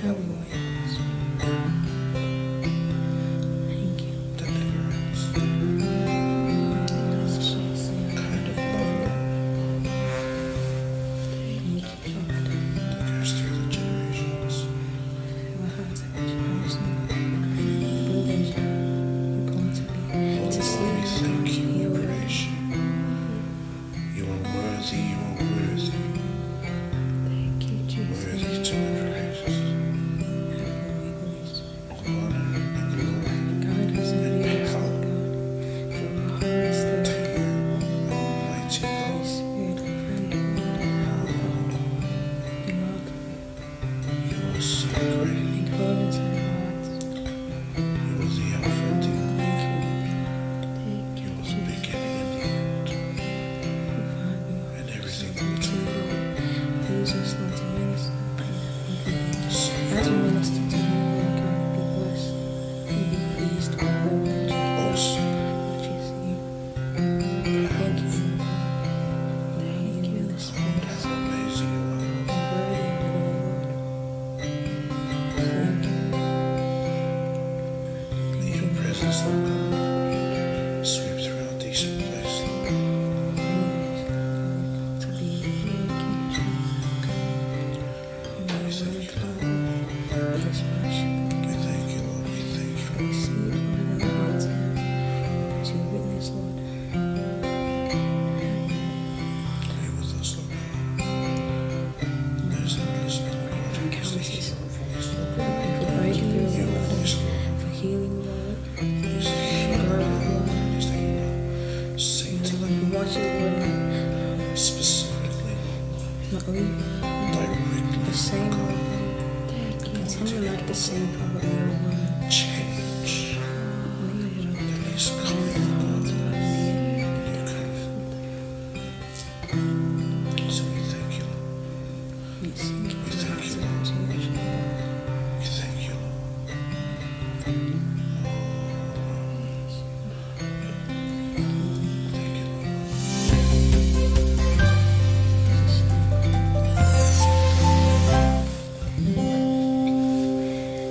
Kelly.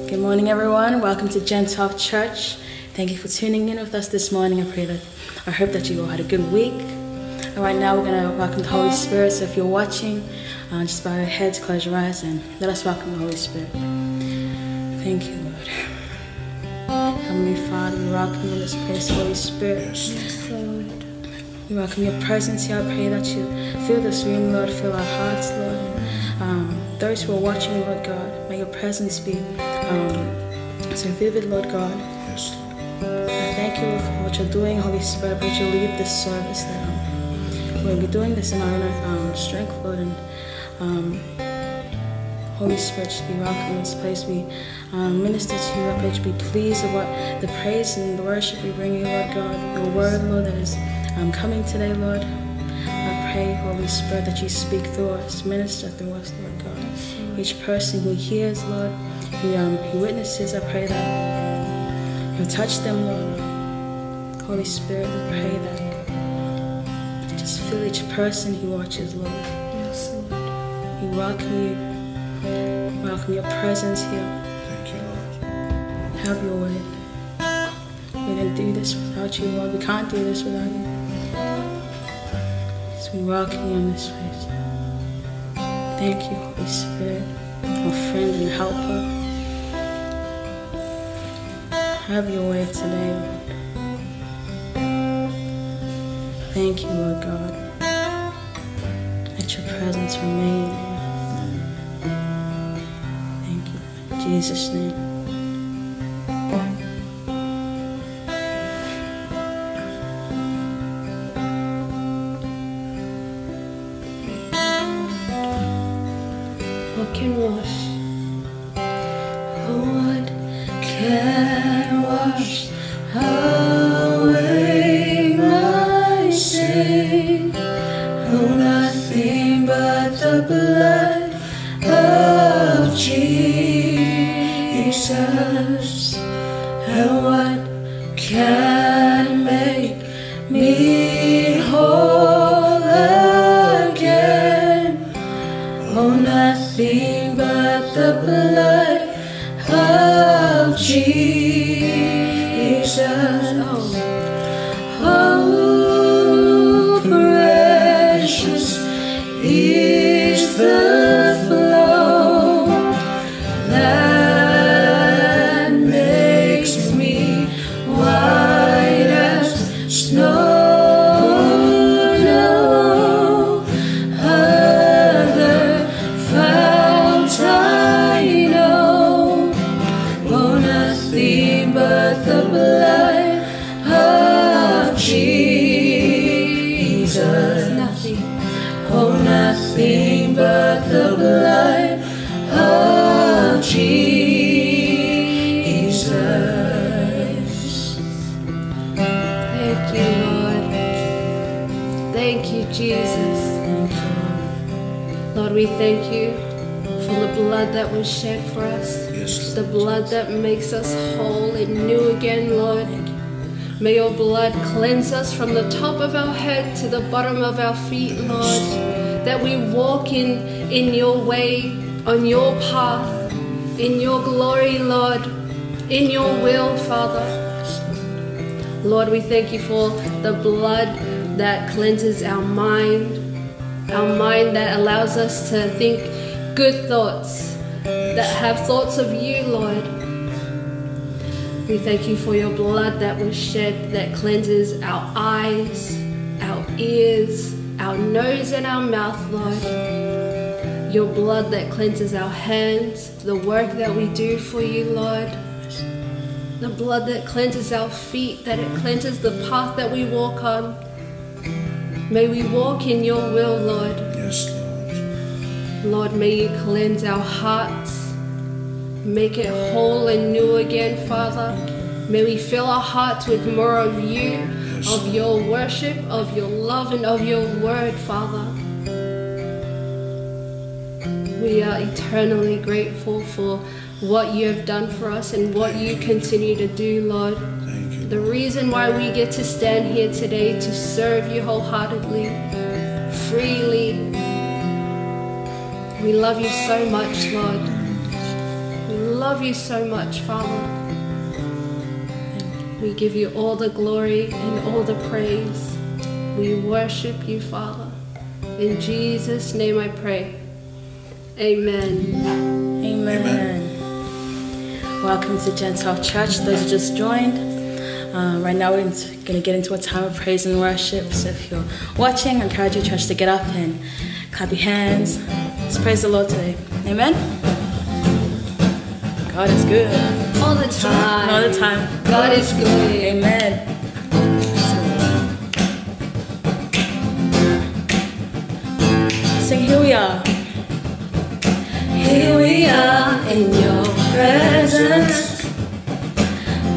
Good morning, everyone. Welcome to Gen 12 Church. Thank you for tuning in with us this morning. I pray that I hope that you all had a good week. And right now, we're going to welcome the Holy Spirit. So if you're watching, uh, just bow your heads, close your eyes, and let us welcome the Holy Spirit. Thank you, Lord. Heavenly Father, we welcome you in this place, Holy Spirit. Yes, Lord. We welcome your presence here. I pray that you fill this room, Lord. Fill our hearts, Lord. And, um, those who are watching, Lord God, may your presence be um, so vivid, Lord God. Yes. I thank you for what you're doing, Holy Spirit, that you lead this service that um, we'll be doing this in our own um, strength, Lord, and um, Holy Spirit, just be welcome in this place. We um, minister to you, Lord, you be pleased with what the praise and the worship we bring you, Lord God, the word, Lord, that is um, coming today, Lord. I pray, Holy Spirit, that you speak through us, minister through us, Lord God. Each person who hears, Lord, who, um, witnesses, I pray that you touch them, Lord. Holy Spirit, I pray that just fill each person who watches, Lord. Yes, Lord. We welcome you. Welcome your presence here. Thank you, Lord. Have your way. We didn't do this without you, Lord. We can't do this without you. So we welcome you in this place. Thank you, Holy Spirit, our friend and helper. Have your way today. Thank you, Lord God. Let your presence remain. Thank you. In Jesus' name. Blood that was shed for us. Yes, The blood that makes us whole and new again, Lord. May your blood cleanse us from the top of our head to the bottom of our feet, Lord. That we walk in, in your way, on your path, in your glory, Lord, in your will, Father. Lord, we thank you for the blood that cleanses our mind, our mind that allows us to think good thoughts, that have thoughts of you, Lord. We thank you for your blood that was shed that cleanses our eyes, our ears, our nose, and our mouth, Lord. Your blood that cleanses our hands, the work that we do for you, Lord. The blood that cleanses our feet, that it cleanses the path that we walk on. May we walk in your will, Lord. Yes, Lord. Lord, may you cleanse our hearts. Make it whole and new again, Father. May we fill our hearts with more of you, of your worship, of your love, and of your word, Father. We are eternally grateful for what you have done for us and what you continue to do, Lord. The reason why we get to stand here today to serve you wholeheartedly, freely. We love you so much, Lord. We love you so much, Father. We give you all the glory and all the praise. We worship you, Father. In Jesus' name I pray. Amen. Amen. Welcome to Gen 12 Church. Those who just joined. Uh, right now, we're going to get into a time of praise and worship. So, if you're watching, I encourage you, church, to get up and clap your hands. Let's praise the Lord today. Amen. God is good All the time. all the time. God is good. Amen. Sing, here we are. Here we are in your presence.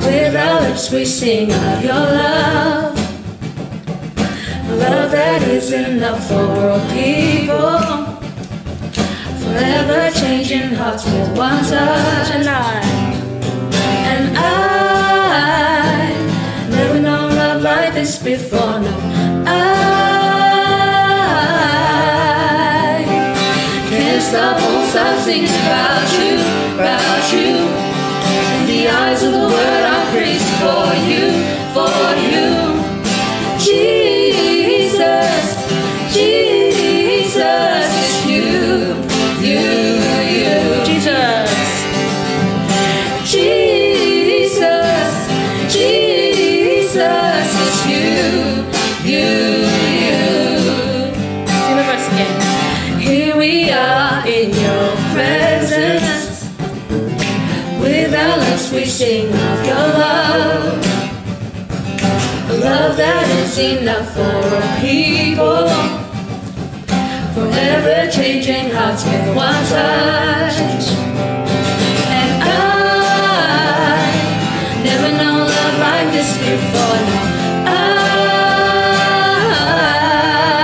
With our lips we sing of your love. Love that is enough for all people. Forever changing hearts with one touch. And I, and I, never known love like this before. No, I can't stop, won't stop singing about you, about you. In the eyes of the world, I'm crazy for you, for you. Is enough for people. Forever changing hearts with one touch. And I never known love like this before. No,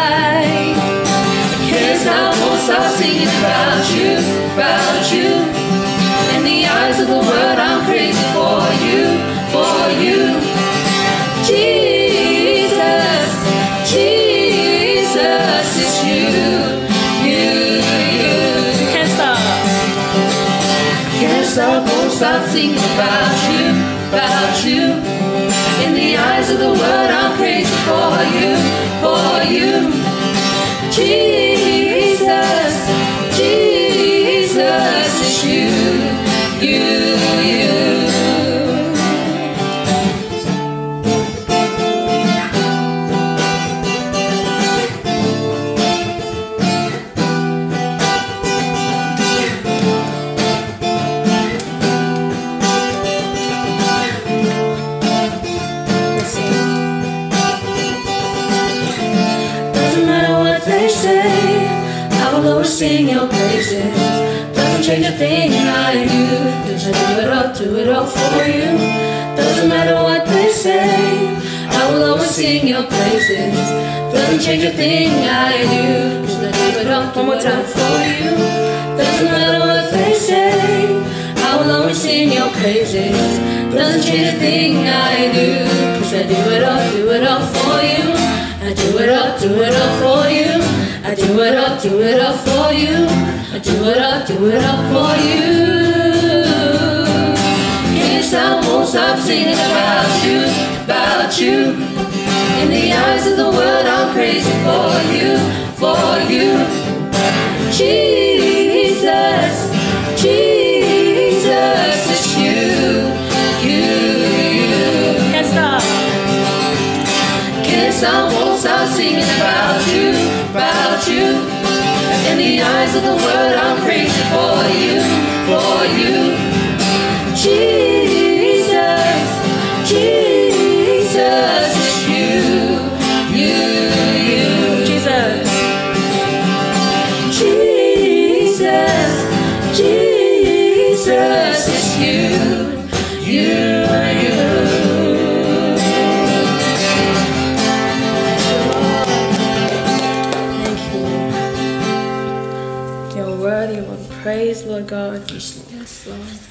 I can't stop, won't stop singing about you, you, about I do it all, do it all for you. I do it all, do it all for you. I do it all, do it all for you. I do it all, do it all for you. Can't stop, won't stop singing about you, about you. In the eyes of the world, I'm crazy for you, for you. Stop, won't singing about you, about you. In the eyes of the world, I'm crazy for you, for you. Jesus, Jesus,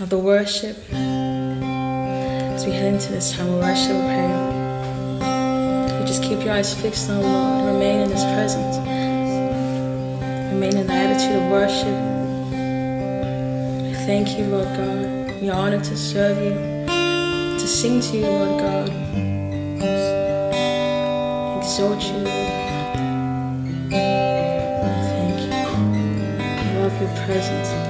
the worship. As we head into this time of worship prayer, you just keep your eyes fixed on the Lord. Remain in His presence. Remain in the attitude of worship. We thank you, Lord God. We are honored to serve you, to sing to you, Lord God. Exalt you, Lord. Thank you. We love your presence.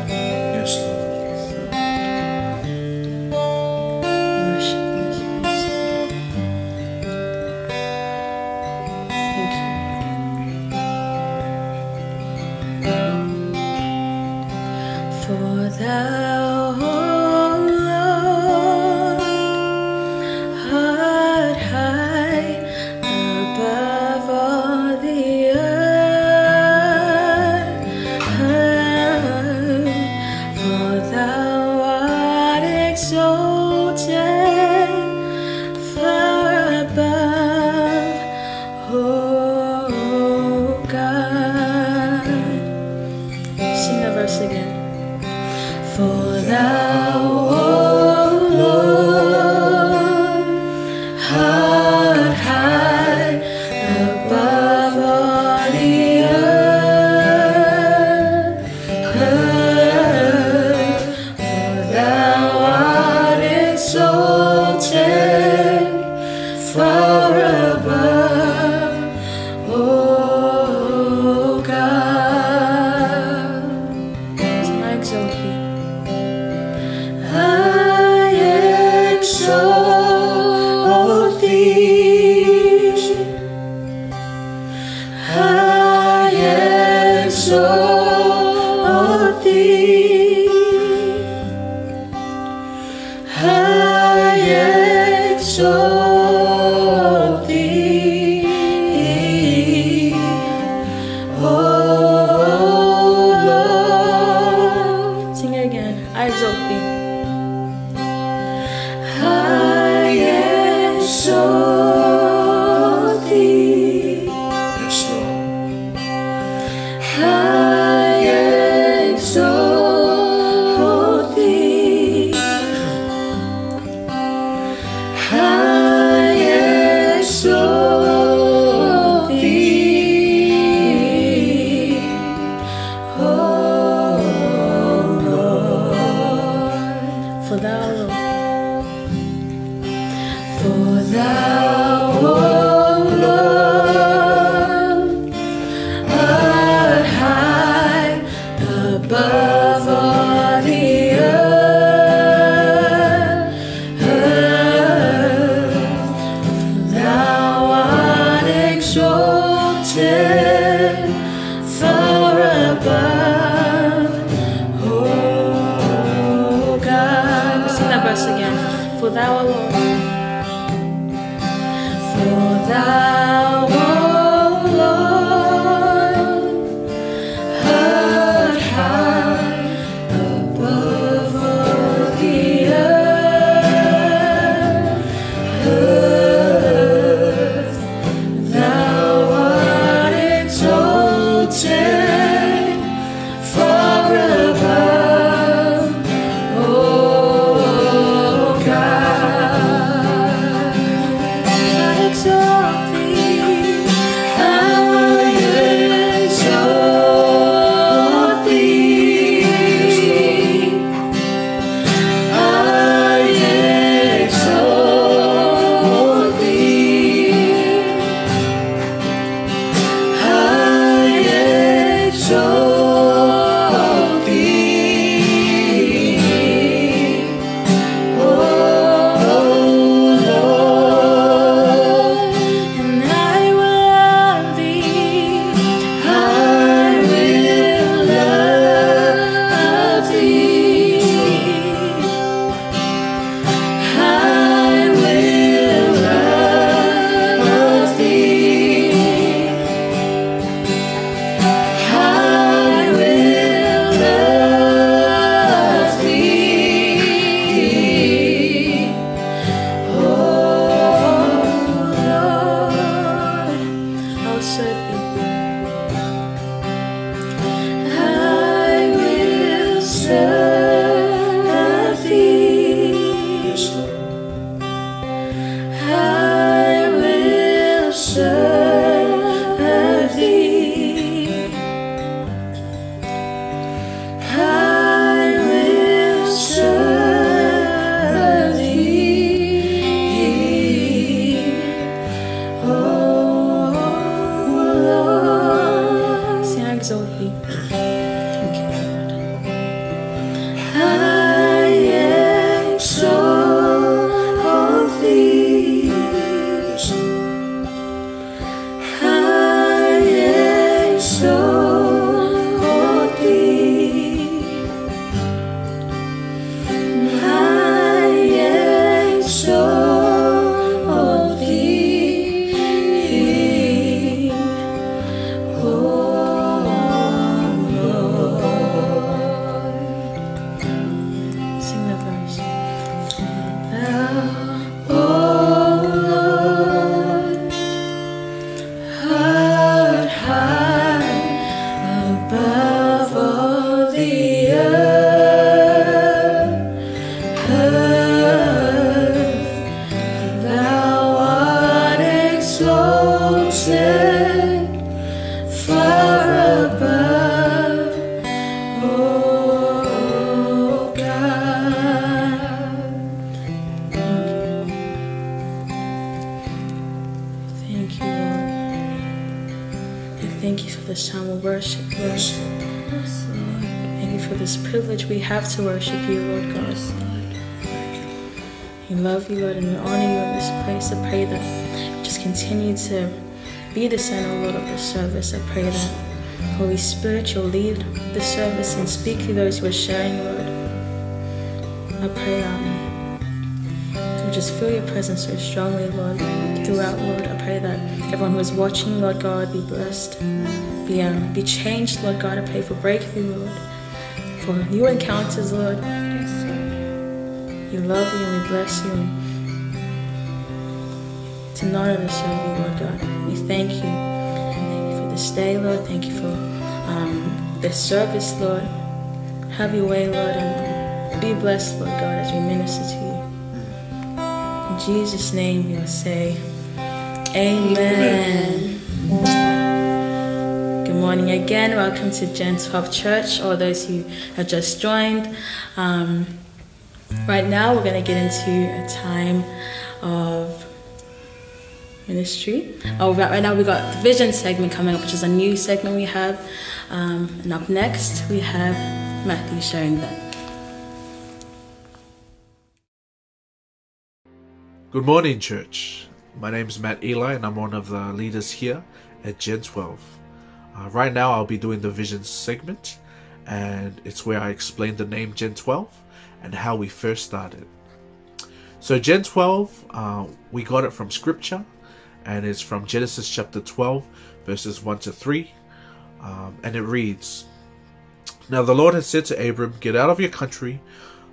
Service. I pray that Holy Spirit, you'll lead the service and speak to those who are sharing, Lord. I pray um, to just feel your presence so strongly, Lord, throughout, Lord. I pray that everyone who is watching, Lord God, be blessed, be um, be changed, Lord God. I pray for breakthrough, Lord, for new encounters, Lord. You love you and we bless you. And it's an honor to serve you, Lord God. We thank you. Thank you for this day, Lord. Thank you for um, this service, Lord. Have your way, Lord, and be blessed, Lord God, as we minister to you. In Jesus' name, we'll say, Amen. Good morning again. Welcome to Gen 12 Church, all those who have just joined. Um, right now, we're going to get into a time ministry. Oh, right, now we got the vision segment coming up, which is a new segment we have. Um, and up next, we have Matthew sharing that. Good morning, church. My name is Matt Eli, and I'm one of the leaders here at Gen 12. Uh, right now, I'll be doing the vision segment, and it's where I explain the name Gen 12 and how we first started. So, Gen 12, uh, we got it from scripture, and it's from Genesis chapter 12, verses 1 to 3. Um, and it reads Now the Lord had said to Abram, Get out of your country,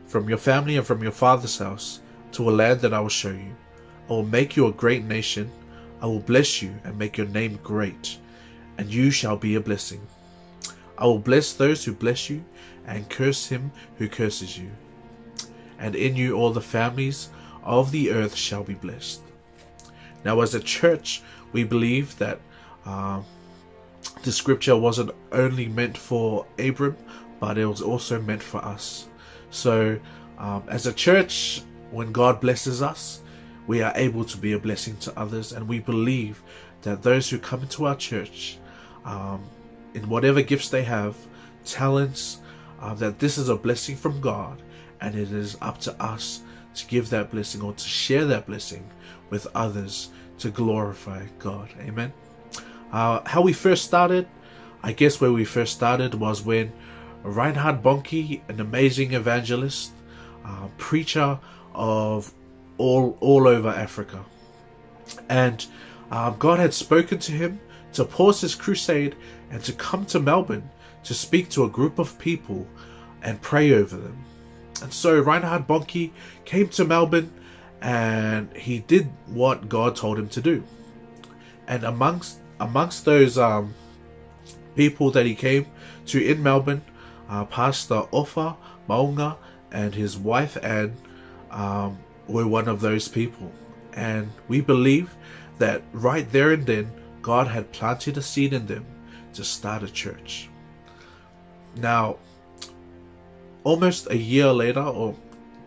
from your family, and from your father's house, to a land that I will show you. I will make you a great nation. I will bless you and make your name great, and you shall be a blessing. I will bless those who bless you, and curse him who curses you. And in you all the families of the earth shall be blessed. Now, as a church, we believe that uh, the scripture wasn't only meant for Abram, but it was also meant for us. So, um, as a church, when God blesses us, we are able to be a blessing to others, and we believe that those who come into our church, um, in whatever gifts they have, talents, uh, that this is a blessing from God, and it is up to us to give that blessing or to share that blessing with others to glorify God. Amen. Uh, how we first started, I guess where we first started was when Reinhard Bonnke, an amazing evangelist, uh, preacher of all all over Africa, and um, God had spoken to him to pause his crusade and to come to Melbourne to speak to a group of people and pray over them. And so Reinhard Bonnke came to Melbourne and he did what God told him to do. And amongst amongst those um, people that he came to in Melbourne, uh, Pastor Ofa Mo'unga and his wife Anne um, were one of those people. And we believe that right there and then, God had planted a seed in them to start a church. Now, almost a year later, or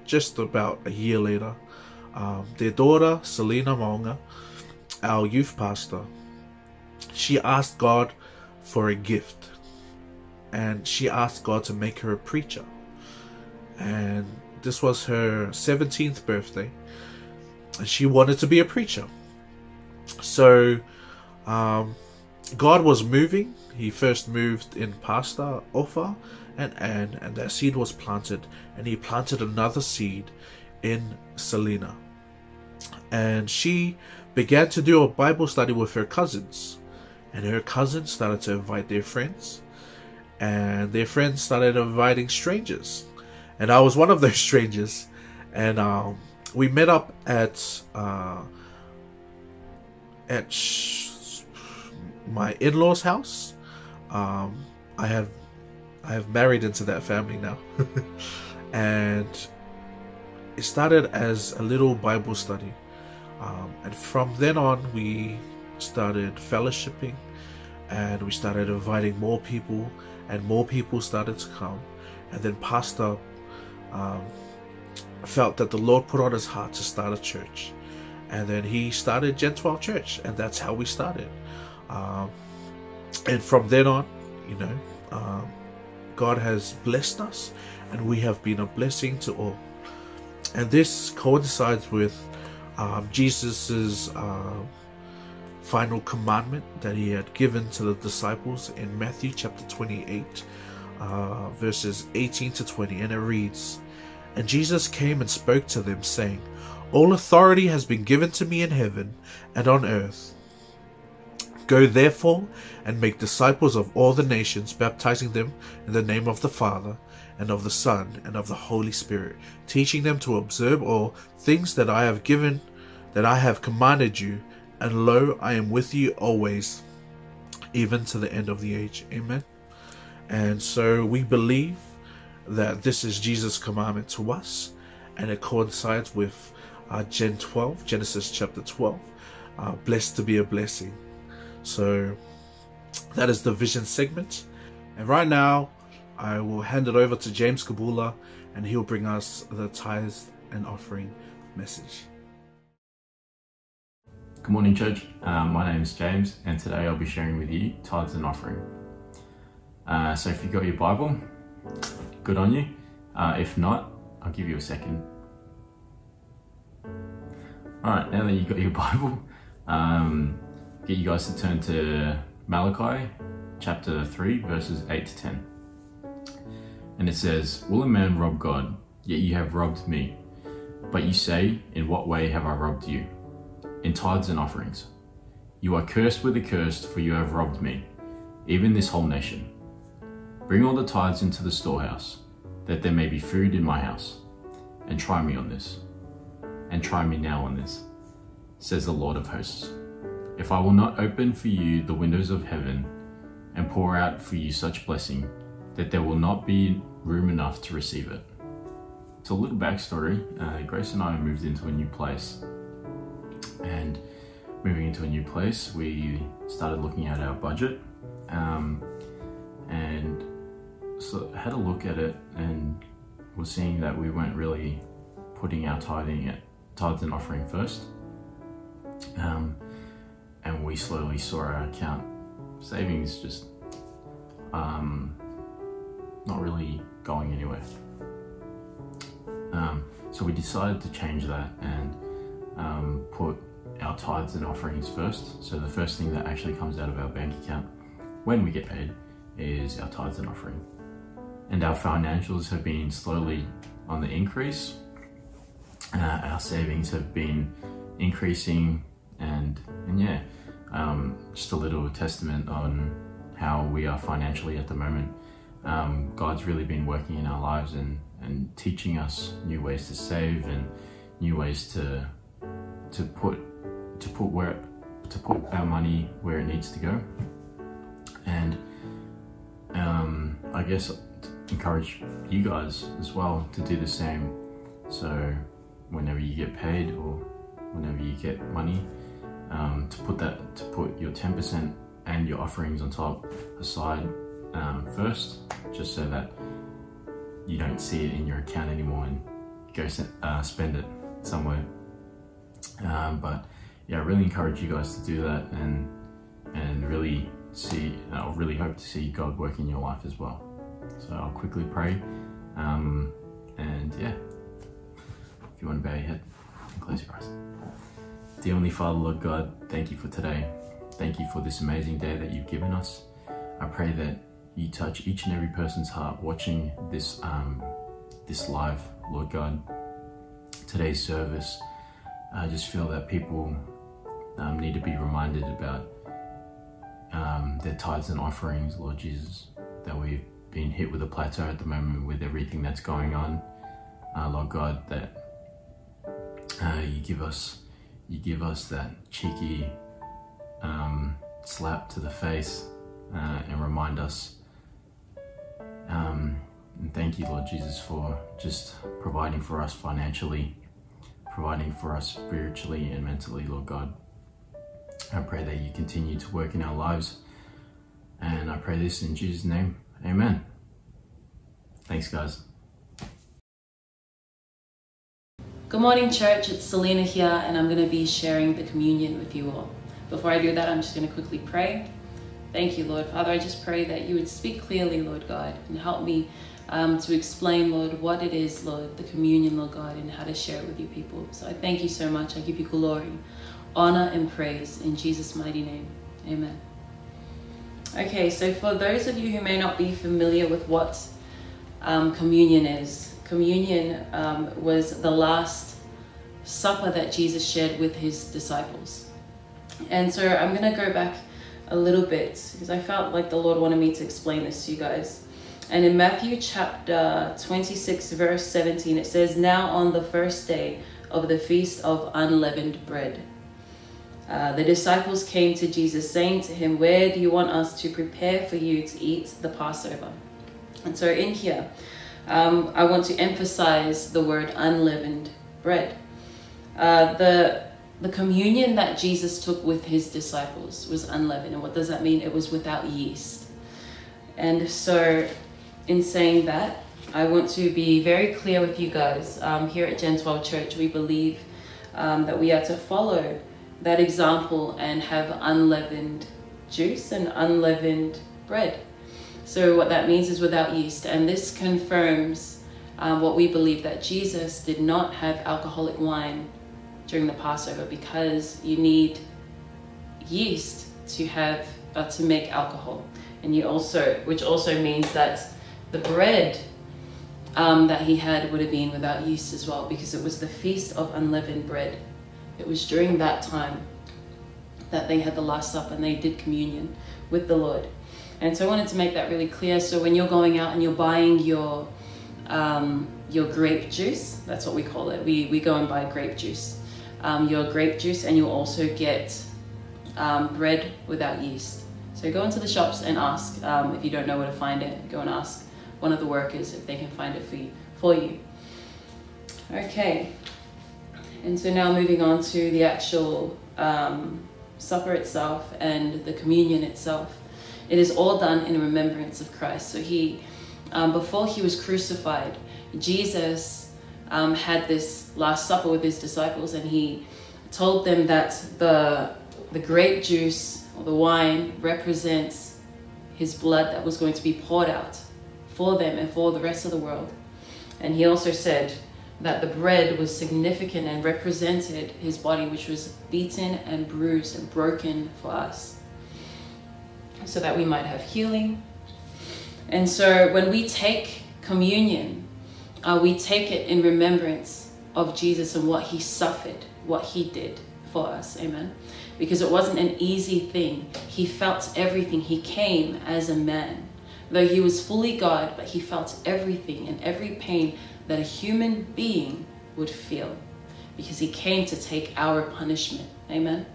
just about a year later, um, their daughter, Selena Mo'unga, our youth pastor, she asked God for a gift. And she asked God to make her a preacher. And this was her 17th birthday. And she wanted to be a preacher. So, um, God was moving. He first moved in Pastor Ofa and Anne, and that seed was planted. And he planted another seed in Selena. And she began to do a Bible study with her cousins. And her cousins started to invite their friends. And their friends started inviting strangers. And I was one of those strangers. And um, we met up at uh, at my in-laws' house. Um, I have I have married into that family now, and it started as a little Bible study, um, and from then on we started fellowshipping, and we started inviting more people, and more people started to come, and then Pastor um, felt that the Lord put on his heart to start a church, and then he started Gen 12 Church, and that's how we started. Um, and from then on, You know, um, God has blessed us, and we have been a blessing to all. And this coincides with um, Jesus's uh, final commandment that he had given to the disciples in Matthew chapter 28, uh, verses 18 to 20, and it reads, "And Jesus came and spoke to them, saying." All authority has been given to me in heaven and on earth. Go therefore and make disciples of all the nations, baptizing them in the name of the Father, and of the Son, and of the Holy Spirit, teaching them to observe all things that I have given, that I have commanded you, and lo, I am with you always, even to the end of the age. Amen. And so we believe that this is Jesus' commandment to us, and it coincides with uh, Gen 12, Genesis chapter 12. Uh, blessed to be a blessing. So that is the vision segment. And right now, I will hand it over to James Kabula and he'll bring us the tithes and offering message. Good morning, church. Um, my name is James, and today I'll be sharing with you tithes and offering. Uh, so, if you got your Bible, good on you. Uh, if not, I'll give you a second all right, now that you've got your Bible, um, get you guys to turn to Malachi chapter 3, verses 8 to 10. And it says, Will a man rob God? Yet you have robbed me. But you say, In what way have I robbed you? In tithes and offerings. You are cursed with a curse, for you have robbed me, even this whole nation. Bring all the tithes into the storehouse, that there may be food in my house, and try me on this and try me now on this, says the Lord of hosts. If I will not open for you the windows of heaven and pour out for you such blessing that there will not be room enough to receive it. So, a little backstory uh, Grace and I moved into a new place. And moving into a new place, we started looking at our budget um, and so had a look at it and was seeing that we weren't really putting our tithing at tithes and offering first. Um, and we slowly saw our account savings just um, not really going anywhere. Um, so we decided to change that and um, put our tithes and offerings first. So the first thing that actually comes out of our bank account when we get paid is our tithes and offering. And our financials have been slowly on the increase uh, our savings have been increasing and and yeah um, just a little testament on how we are financially at the moment um, god's really been working in our lives and and teaching us new ways to save and new ways to to put to put where to put our money where it needs to go. And um, i guess encourage you guys as well to do the same. So whenever you get paid or whenever you get money um, to put that to put your 10% and your offerings on top aside um, first just so that you don't see it in your account anymore and go uh, spend it somewhere um, but yeah I really encourage you guys to do that and and really see I really hope to see God work in your life as well so I'll quickly pray um, and yeah if you want to bow your head close your eyes. Dear Heavenly Father, Lord God, thank you for today. Thank you for this amazing day that you've given us. I pray that you touch each and every person's heart watching this um, this live, Lord God. Today's service, I just feel that people um, need to be reminded about um, their tithes and offerings, Lord Jesus. That we've been hit with a plateau at the moment with everything that's going on, uh, Lord God. That uh, you give us you give us that cheeky um, slap to the face uh, and remind us. Um, and thank you, Lord Jesus, for just providing for us financially, providing for us spiritually and mentally, Lord God. I pray that you continue to work in our lives. And I pray this in Jesus' name. Amen. Thanks, guys. Good morning, church. It's Selena here, and I'm going to be sharing the communion with you all. Before I do that, I'm just going to quickly pray. Thank you, Lord. Father, I just pray that you would speak clearly, Lord God, and help me um, to explain, Lord, what it is, Lord, the communion, Lord God, and how to share it with you people. So I thank you so much. I give you glory, honor, and praise in Jesus' mighty name. Amen. Okay, so for those of you who may not be familiar with what um, communion is, communion um, was the last supper that Jesus shared with his disciples. And so I'm going to go back a little bit because I felt like the Lord wanted me to explain this to you guys. And in Matthew chapter 26, verse 17, it says, Now on the first day of the feast of unleavened bread, uh, the disciples came to Jesus, saying to him, Where do you want us to prepare for you to eat the Passover? And so in here, um, I want to emphasize the word unleavened bread. Uh, the the communion that Jesus took with his disciples was unleavened. And what does that mean? It was without yeast. And so, in saying that, I want to be very clear with you guys. Um, here at Gen 12 Church, we believe um, that we are to follow that example and have unleavened juice and unleavened bread. So, what that means is without yeast. And this confirms um, what we believe that Jesus did not have alcoholic wine during the Passover because you need yeast to have uh, to make alcohol, and you also, which also means that the bread um, that he had would have been without yeast as well because it was the feast of unleavened bread. It was during that time that they had the Last Supper and they did communion with the Lord. And so I wanted to make that really clear. So when you're going out and you're buying your um, your grape juice, that's what we call it. We, we go and buy grape juice um, your grape juice and you'll also get um, bread without yeast. So go into the shops and ask um, if you don't know where to find it. Go and ask one of the workers if they can find it for you. For you. Okay. And so now moving on to the actual um, supper itself and the communion itself. It is all done in remembrance of Christ. So he, um, before he was crucified, Jesus um, had this Last Supper with his disciples, and he told them that the the grape juice or the wine represents his blood that was going to be poured out for them and for the rest of the world. And he also said that the bread was significant and represented his body, which was beaten and bruised and broken for us, so that we might have healing. And so when we take communion, uh, we take it in remembrance of Jesus and what he suffered, what he did for us. Amen. Because it wasn't an easy thing. He felt everything. He came as a man. Though he was fully God, but he felt everything and every pain that a human being would feel because he came to take our punishment. Amen.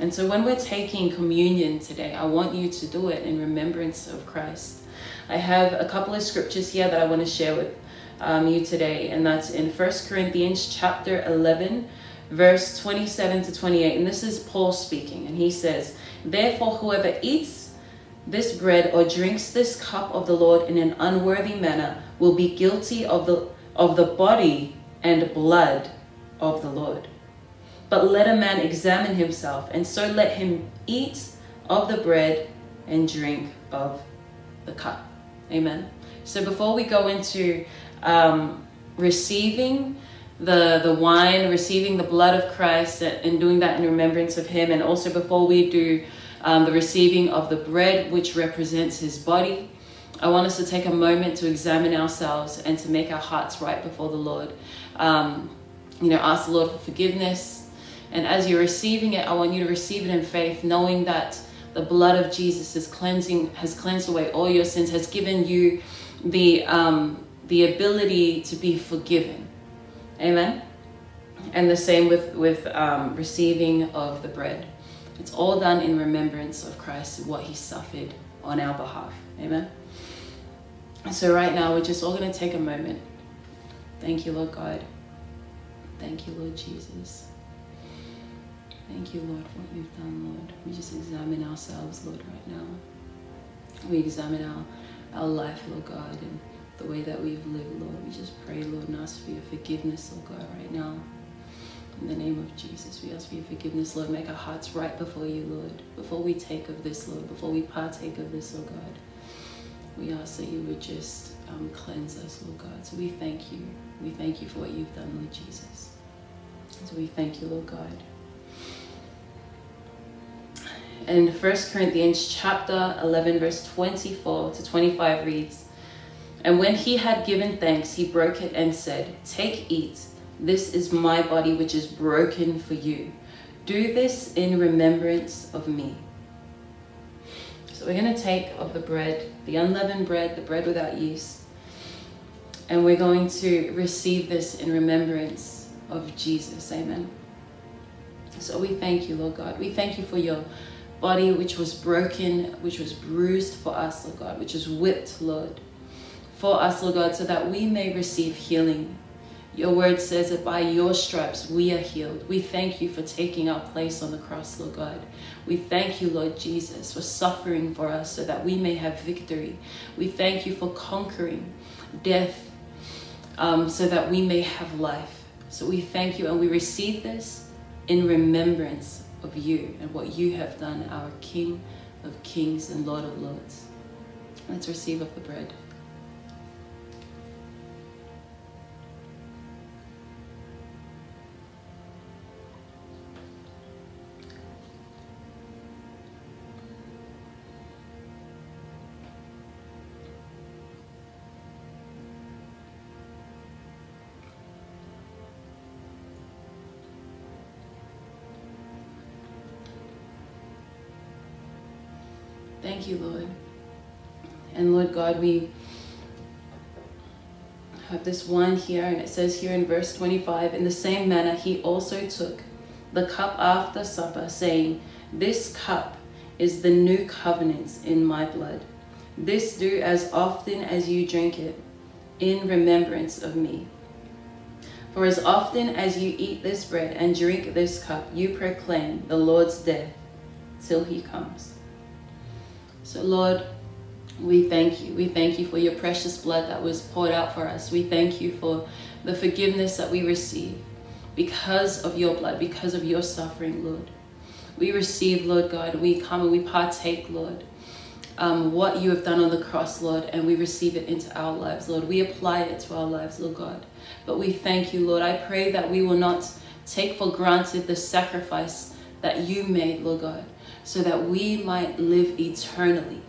And so when we're taking communion today, I want you to do it in remembrance of Christ. I have a couple of scriptures here that I want to share with um, you today, and that's in First Corinthians chapter 11, verse 27 to 28. And this is Paul speaking, and he says, Therefore, whoever eats this bread or drinks this cup of the Lord in an unworthy manner will be guilty of the, of the body and blood of the Lord. But let a man examine himself, and so let him eat of the bread and drink of the cup. Amen. So before we go into um, receiving the the wine, receiving the blood of Christ, and doing that in remembrance of Him, and also before we do um, the receiving of the bread, which represents His body. I want us to take a moment to examine ourselves and to make our hearts right before the Lord. Um, you know, ask the Lord for forgiveness. And as you're receiving it, I want you to receive it in faith, knowing that the blood of Jesus is cleansing, has cleansed away all your sins, has given you the um, the ability to be forgiven. Amen. And the same with with um, receiving of the bread. It's all done in remembrance of Christ what He suffered on our behalf. Amen. So right now we're just all going to take a moment. Thank you, Lord God. Thank you, Lord Jesus. Thank you, Lord, for what you've done, Lord. We just examine ourselves, Lord, right now. We examine our, our life, Lord God, and the way that we've lived, Lord. We just pray, Lord, and ask for your forgiveness, oh God, right now. In the name of Jesus, we ask for your forgiveness, Lord. Make our hearts right before you, Lord. Before we take of this, Lord, before we partake of this, oh God, we ask that you would just um, cleanse us, Lord God. So we thank you. We thank you for what you've done, Lord Jesus. So we thank you, Lord God. And 1 Corinthians chapter 11, verse 24 to 25 reads, And when he had given thanks, he broke it and said, Take, eat. This is my body, which is broken for you. Do this in remembrance of me. So we're going to take of the bread, the unleavened bread, the bread without yeast, and we're going to receive this in remembrance of Jesus. Amen. So we thank you, Lord God. We thank you for your body which was broken, which was bruised for us, Lord God, which is whipped, Lord, for us, Lord God, so that we may receive healing. Your word says that by your stripes we are healed. We thank you for taking our place on the cross, Lord God. We thank you, Lord Jesus, for suffering for us so that we may have victory. We thank you for conquering death um, so that we may have life. So we thank you and we receive this in remembrance of you and what you have done, our King of kings and Lord of lords. Let's receive of the bread. Thank you, Lord. And Lord God, we have this wine here, and it says here in verse 25 In the same manner, he also took the cup after supper, saying, This cup is the new covenant in my blood. This do as often as you drink it in remembrance of me. For as often as you eat this bread and drink this cup, you proclaim the Lord's death till he comes. So, Lord, we thank you. We thank you for your precious blood that was poured out for us. We thank you for the forgiveness that we receive because of your blood, because of your suffering, Lord. We receive, Lord God, we come and we partake, Lord, um, what you have done on the cross, Lord, and we receive it into our lives, Lord. We apply it to our lives, Lord God. But we thank you, Lord. I pray that we will not take for granted the sacrifice that you made, Lord God so that we might live eternally.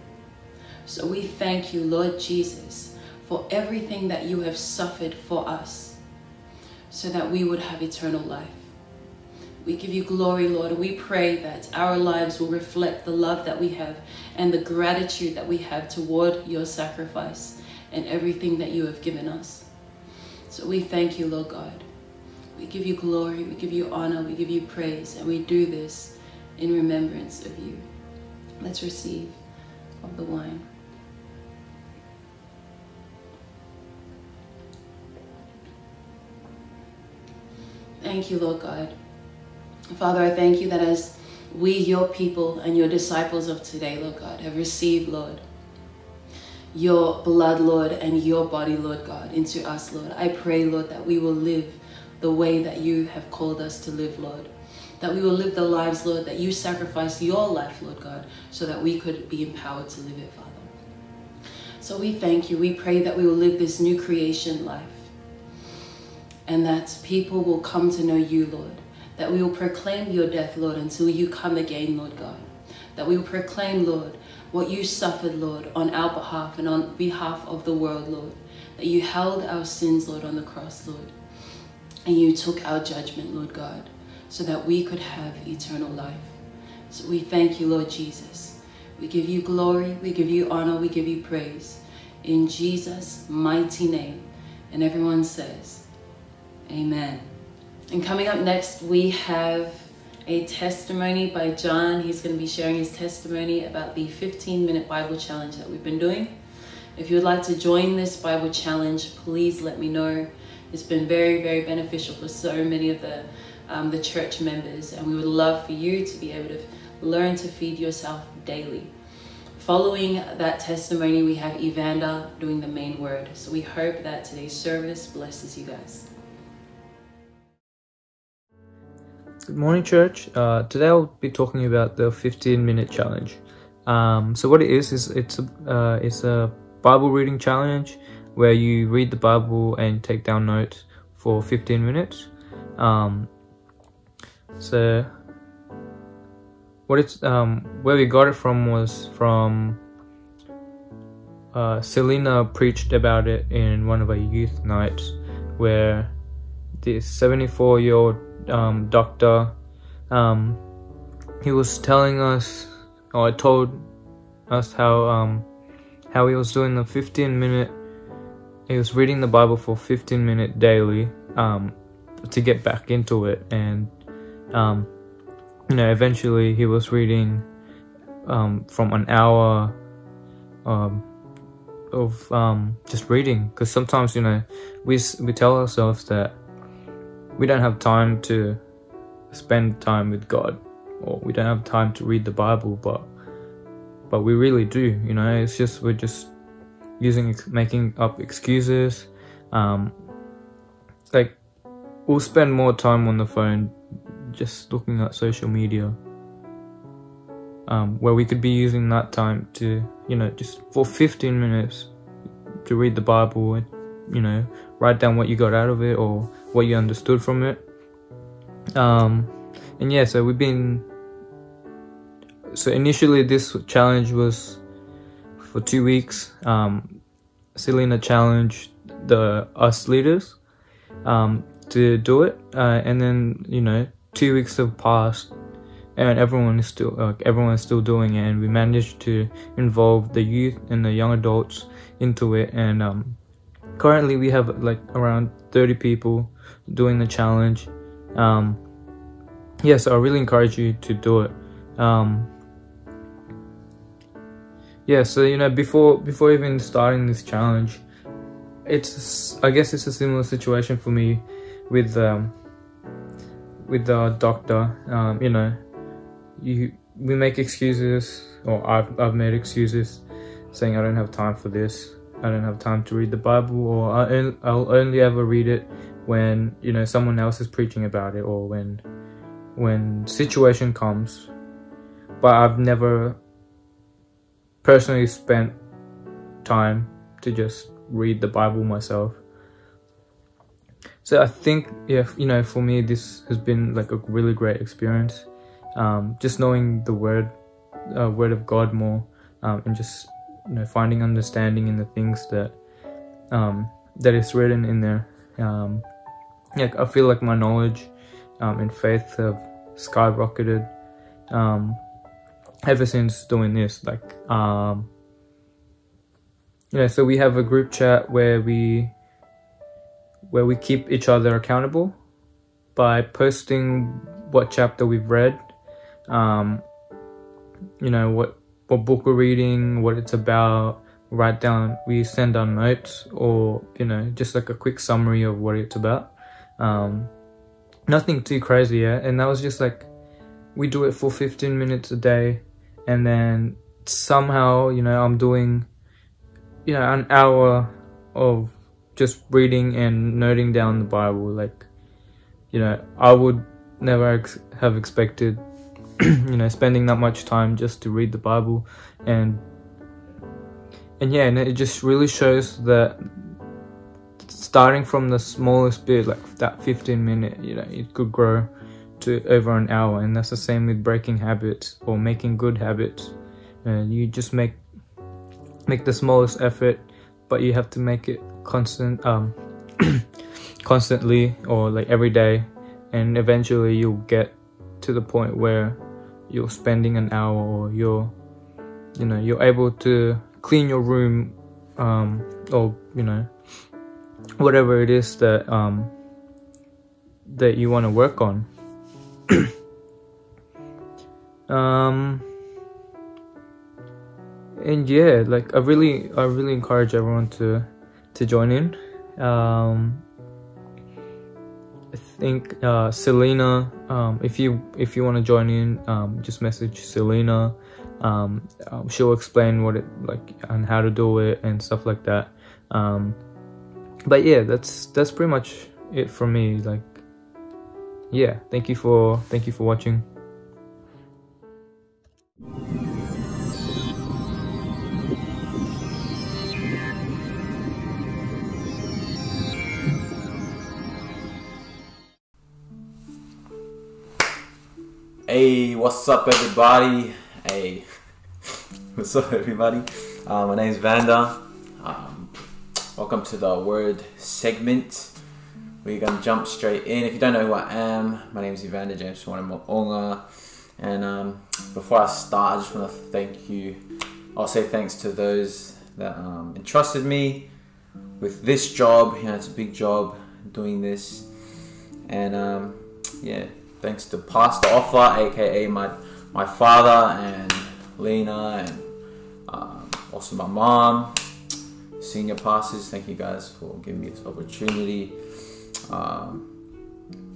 So we thank you, Lord Jesus, for everything that you have suffered for us, so that we would have eternal life. We give you glory, Lord, we pray that our lives will reflect the love that we have and the gratitude that we have toward your sacrifice and everything that you have given us. So we thank you, Lord God. We give you glory, we give you honor, we give you praise, and we do this in remembrance of you. Let's receive of the wine. Thank you, Lord God. Father, I thank you that as we, your people and your disciples of today, Lord God, have received, Lord, your blood, Lord, and your body, Lord God, into us, Lord. I pray, Lord, that we will live the way that you have called us to live, Lord that we will live the lives, Lord, that you sacrificed your life, Lord God, so that we could be empowered to live it, Father. So we thank you. We pray that we will live this new creation life and that people will come to know you, Lord. That we will proclaim your death, Lord, until you come again, Lord God. That we will proclaim, Lord, what you suffered, Lord, on our behalf and on behalf of the world, Lord. That you held our sins, Lord, on the cross, Lord. And you took our judgment, Lord God so that we could have eternal life. So we thank you, Lord Jesus. We give you glory, we give you honor, we give you praise. In Jesus' mighty name. And everyone says, Amen. And coming up next, we have a testimony by John. He's going to be sharing his testimony about the 15 minute Bible challenge that we've been doing. If you would like to join this Bible challenge, please let me know. It's been very, very beneficial for so many of the um, the church members, and we would love for you to be able to learn to feed yourself daily. Following that testimony, we have Evander doing the main word. So we hope that today's service blesses you guys. Good morning, church. Uh, today I'll be talking about the 15 minute challenge. Um, so what it is is it's a uh, it's a Bible reading challenge where you read the Bible and take down notes for 15 minutes. Um, so what it's um, where we got it from was from uh, Selena preached about it in one of our youth nights where this 74 year old um, doctor um, he was telling us or told us how um, how he was doing the 15 minute he was reading the bible for 15 minute daily um, to get back into it and um, you know eventually he was reading um, from an hour um, of um, just reading. Because sometimes you know we we tell ourselves that we don't have time to spend time with God or we don't have time to read the Bible but but we really do you know? It's just we're just using making up excuses. Um like we'll spend more time on the phone just looking at social media um where we could be using that time to you know just for 15 minutes to read the bible and you know write down what you got out of it or what you understood from it. Um and yeah so we've been so initially this challenge was for two weeks um selena challenged the us leaders um to do it uh, and then you know two weeks have passed and everyone is still like everyone is still doing it and we managed to involve the youth and the young adults into it and um currently we have like around 30 people doing the challenge. Um yeah so i really encourage you to do it. Um yeah so you know before before even starting this challenge it's i guess it's a similar situation for me with um with the doctor um you know you we make excuses or i've, I've made excuses saying i don't have time for this. I don't have time to read the bible or I, on- i'll only ever read it when you know someone else is preaching about it or when when situation comes. But i've never personally spent time to just read the bible myself so i think yeah you know for me this has been like a really great experience. Um, just knowing the word uh, word of god more um, and just you know finding understanding in the things that um, that is written in there. Um, yeah i feel like my knowledge um, and faith have skyrocketed um, ever since doing this. Like um you know so we have a group chat where we where we keep each other accountable by posting what chapter we've read um you know what what book we're reading what it's about write down we send down notes or you know just like a quick summary of what it's about. Um nothing too crazy yeah. And that was just like we do it for 15 minutes a day and then somehow you know i'm doing you know an hour of just reading and noting down the bible like you know i would never ex- have expected you know spending that much time just to read the bible. And and yeah and it just really shows that starting from the smallest bit like that 15 minute you know it could grow to over an hour. And that's the same with breaking habits or making good habits. And you just make make the smallest effort but you have to make it constant um constantly or like every day and eventually you'll get to the point where you're spending an hour or you're you know you're able to clean your room um or you know whatever it is that um that you want to work on. Um and yeah like i really i really encourage everyone to to join in. Um i think uh selena um if you if you want to join in um just message selena. Um, um she'll explain what it like and how to do it and stuff like that. Um but yeah that's that's pretty much it for me like yeah, thank you for thank you for watching. Hey, what's up, everybody? Hey, what's up, everybody? Uh, my name's Vanda. Um, welcome to the word segment. We're gonna jump straight in. If you don't know who I am, my name is Evander James Mo'unga. And um, before I start, I just want to thank you. I'll say thanks to those that um, entrusted me with this job. You know, it's a big job doing this. And um, yeah, thanks to Pastor Offer, aka my my father, and Lena, and um, also my mom, senior pastors. Thank you guys for giving me this opportunity. Um,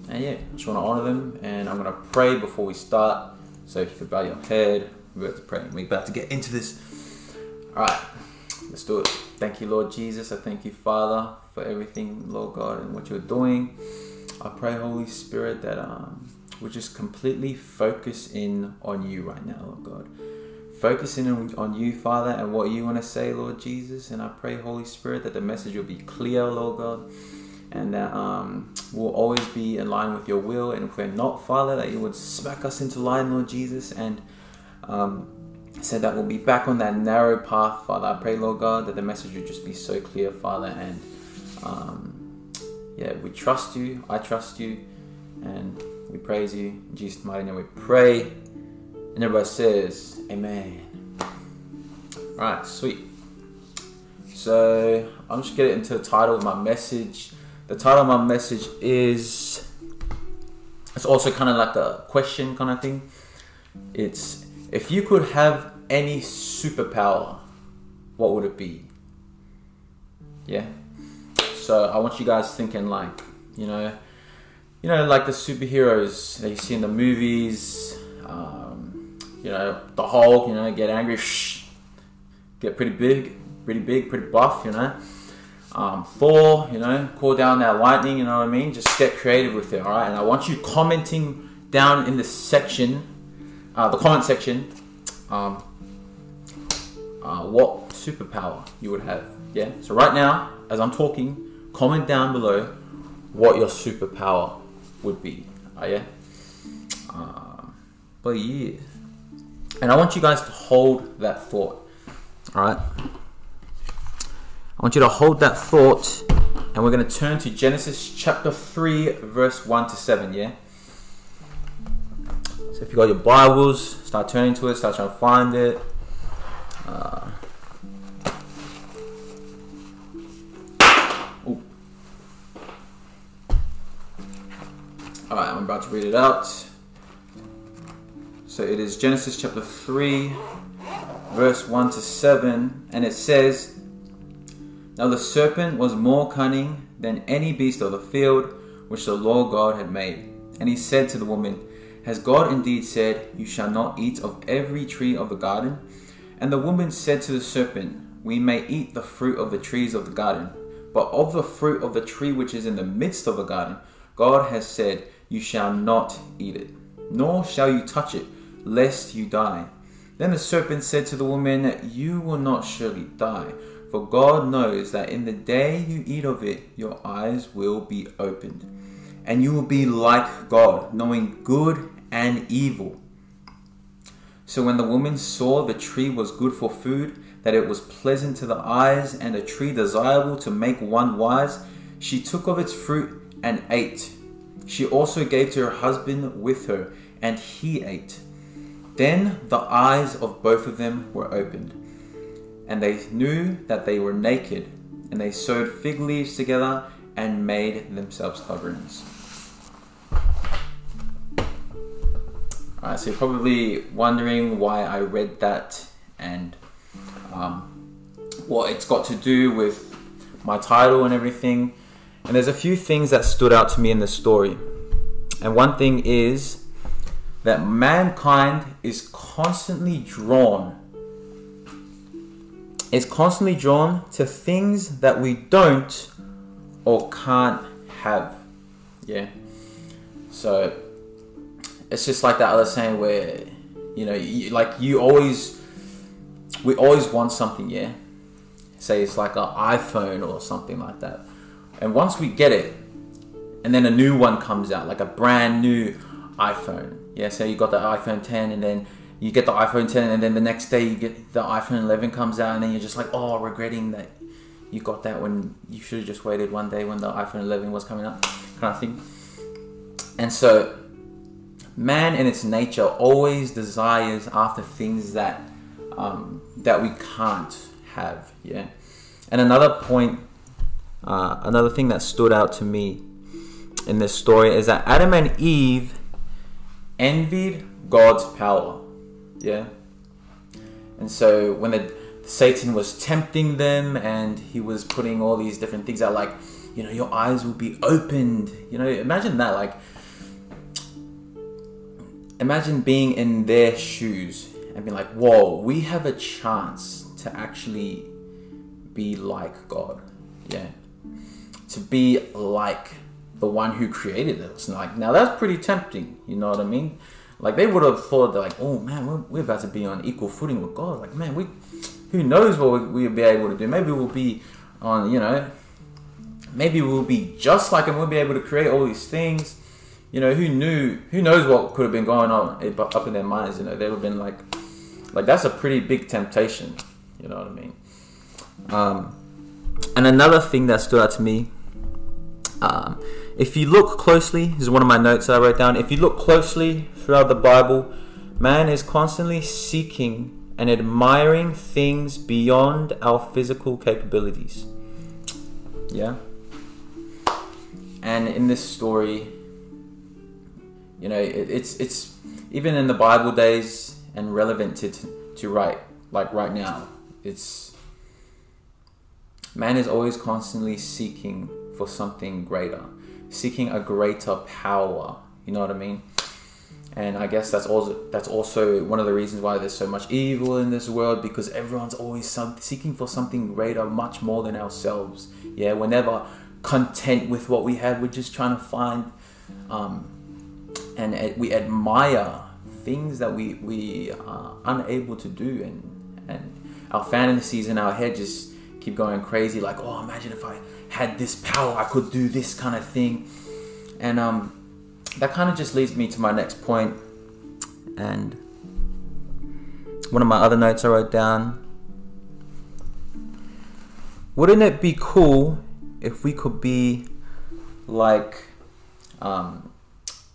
and yeah, I just want to honor them, and I'm gonna pray before we start. So if you could bow your head, we're about to pray. We're about to get into this. All right, let's do it. Thank you, Lord Jesus. I thank you, Father, for everything, Lord God, and what you're doing. I pray, Holy Spirit, that um, we just completely focus in on you right now, Lord God. Focus in on, on you, Father, and what you want to say, Lord Jesus. And I pray, Holy Spirit, that the message will be clear, Lord God, and that um, we'll always be in line with your will. And if we're not, Father, that you would smack us into line, Lord Jesus, and um, said that we'll be back on that narrow path, Father. I pray, Lord God, that the message would just be so clear, Father, and um, yeah, we trust you. I trust you, and we praise you. In Jesus' mighty name, we pray. And everybody says, Amen. All right, sweet. So I'm just getting into the title of my message. The title of my message is. It's also kind of like a question kind of thing. It's if you could have any superpower, what would it be? Yeah. So I want you guys thinking like, you know, you know, like the superheroes that you see in the movies. Um, you know, the Hulk. You know, get angry, shh, get pretty big, pretty big, pretty buff. You know, um, Thor. You know, call down that lightning. You know what I mean? Just get creative with it. All right, and I want you commenting down in the section, uh, the comment section, um, uh, what superpower you would have. Yeah. So right now, as I'm talking, comment down below what your superpower would be. Oh, yeah? Um, but yeah. And I want you guys to hold that thought. Alright? I want you to hold that thought and we're going to turn to Genesis chapter 3, verse 1 to 7, yeah? So if you got your Bibles, start turning to it, start trying to find it. Uh, Alright, I'm about to read it out. So it is Genesis chapter 3, verse 1 to 7, and it says, Now the serpent was more cunning than any beast of the field which the Lord God had made. And he said to the woman, Has God indeed said, You shall not eat of every tree of the garden? And the woman said to the serpent, We may eat the fruit of the trees of the garden, but of the fruit of the tree which is in the midst of the garden, God has said, You shall not eat it, nor shall you touch it, lest you die. Then the serpent said to the woman, You will not surely die, for God knows that in the day you eat of it, your eyes will be opened, and you will be like God, knowing good and evil. So when the woman saw the tree was good for food, that it was pleasant to the eyes, and a tree desirable to make one wise, she took of its fruit and ate. She also gave to her husband with her, and he ate. Then the eyes of both of them were opened, and they knew that they were naked, and they sewed fig leaves together and made themselves coverings. Alright, so you're probably wondering why I read that and um, what it's got to do with my title and everything. And there's a few things that stood out to me in the story. And one thing is that mankind is constantly drawn. Is constantly drawn to things that we don't or can't have. Yeah. So it's just like that other saying where you know, you, like you always, we always want something, yeah. Say it's like an iPhone or something like that, and once we get it, and then a new one comes out, like a brand new iPhone. Yeah, so you got the iPhone 10, and then you get the iPhone 10, and then the next day you get the iPhone 11 comes out, and then you're just like, oh, regretting that you got that when you should have just waited one day when the iPhone 11 was coming out, kind of thing. And so man in its nature always desires after things that um, that we can't have yeah and another point uh, another thing that stood out to me in this story is that adam and eve envied god's power yeah and so when the satan was tempting them and he was putting all these different things out like you know your eyes will be opened you know imagine that like imagine being in their shoes and being like, whoa, we have a chance to actually be like God. Yeah. To be like the one who created us. Like now that's pretty tempting, you know what I mean? Like they would have thought like, oh man, we're, we're about to be on equal footing with God. Like man, we who knows what we, we'll be able to do? Maybe we'll be on, you know, maybe we'll be just like him. We'll be able to create all these things you know, who knew? Who knows what could have been going on up in their minds? You know, they would have been like, like that's a pretty big temptation. You know what I mean? Um, and another thing that stood out to me, um, if you look closely, this is one of my notes I wrote down. If you look closely throughout the Bible, man is constantly seeking and admiring things beyond our physical capabilities. Yeah. And in this story, you know, it, it's it's even in the Bible days and relevant to to right like right now. It's man is always constantly seeking for something greater, seeking a greater power. You know what I mean? And I guess that's also that's also one of the reasons why there's so much evil in this world because everyone's always some, seeking for something greater, much more than ourselves. Yeah, we're never content with what we have. We're just trying to find um, and we admire things that we we are unable to do and and our fantasies in our head just keep going crazy like oh imagine if i had this power i could do this kind of thing and um that kind of just leads me to my next point. and one of my other notes i wrote down wouldn't it be cool if we could be like um,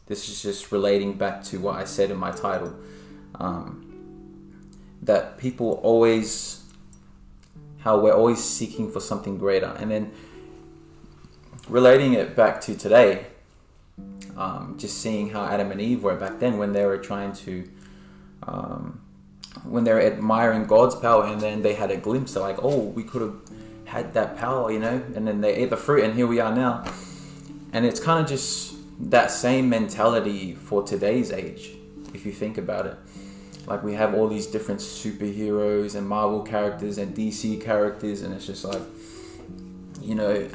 this is just relating back to what I said in my title. Um, that people always, how we're always seeking for something greater. And then relating it back to today, um, just seeing how Adam and Eve were back then when they were trying to, um, when they were admiring God's power and then they had a glimpse of like, oh, we could have had that power, you know, and then they ate the fruit and here we are now. And it's kind of just that same mentality for today's age, if you think about it. Like we have all these different superheroes and Marvel characters and DC characters, and it's just like, you know,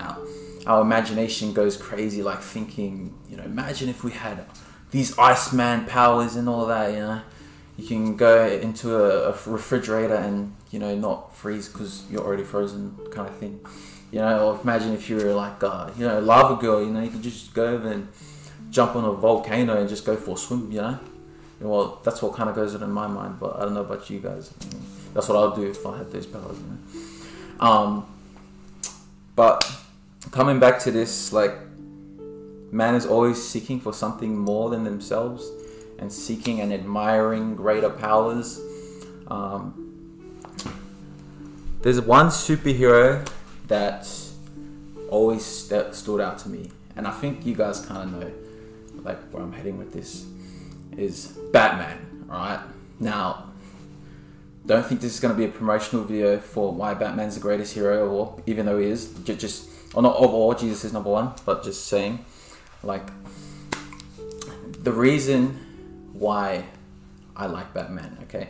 our, imagination goes crazy, like thinking, you know, imagine if we had these Iceman powers and all that, you know. You can go into a, a refrigerator and, you know, not freeze because you're already frozen, kind of thing. You know, or imagine if you were like, uh, you know, lava girl, you know, you could just go over and jump on a volcano and just go for a swim, you know? Well, that's what kind of goes on in my mind, but I don't know about you guys. That's what I'll do if I had those powers, you know? Um, but coming back to this, like, man is always seeking for something more than themselves and seeking and admiring greater powers. Um, there's one superhero that always st- stood out to me, and I think you guys kind of know like where I'm heading with this is Batman. Right now, don't think this is going to be a promotional video for why Batman's the greatest hero all, even though he is. Just, or not of all, Jesus is number one, but just saying, like, the reason why I like Batman, okay?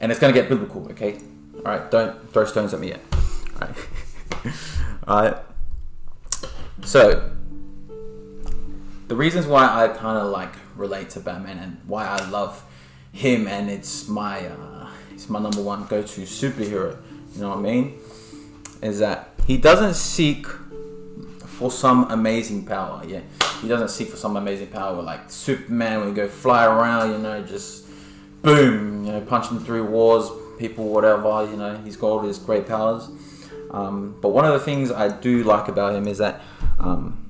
And it's to get biblical, okay? All right, don't throw stones at me yet. All right. all right. So, the reasons why I kind of like relate to Batman and why I love him and it's my uh, it's my number one go to superhero. You know what I mean? Is that he doesn't seek for some amazing power. Yeah, he doesn't seek for some amazing power like Superman when you go fly around. You know, just boom. You know, punching through walls, people, whatever. You know, he's got all these great powers. Um, but one of the things I do like about him is that, um,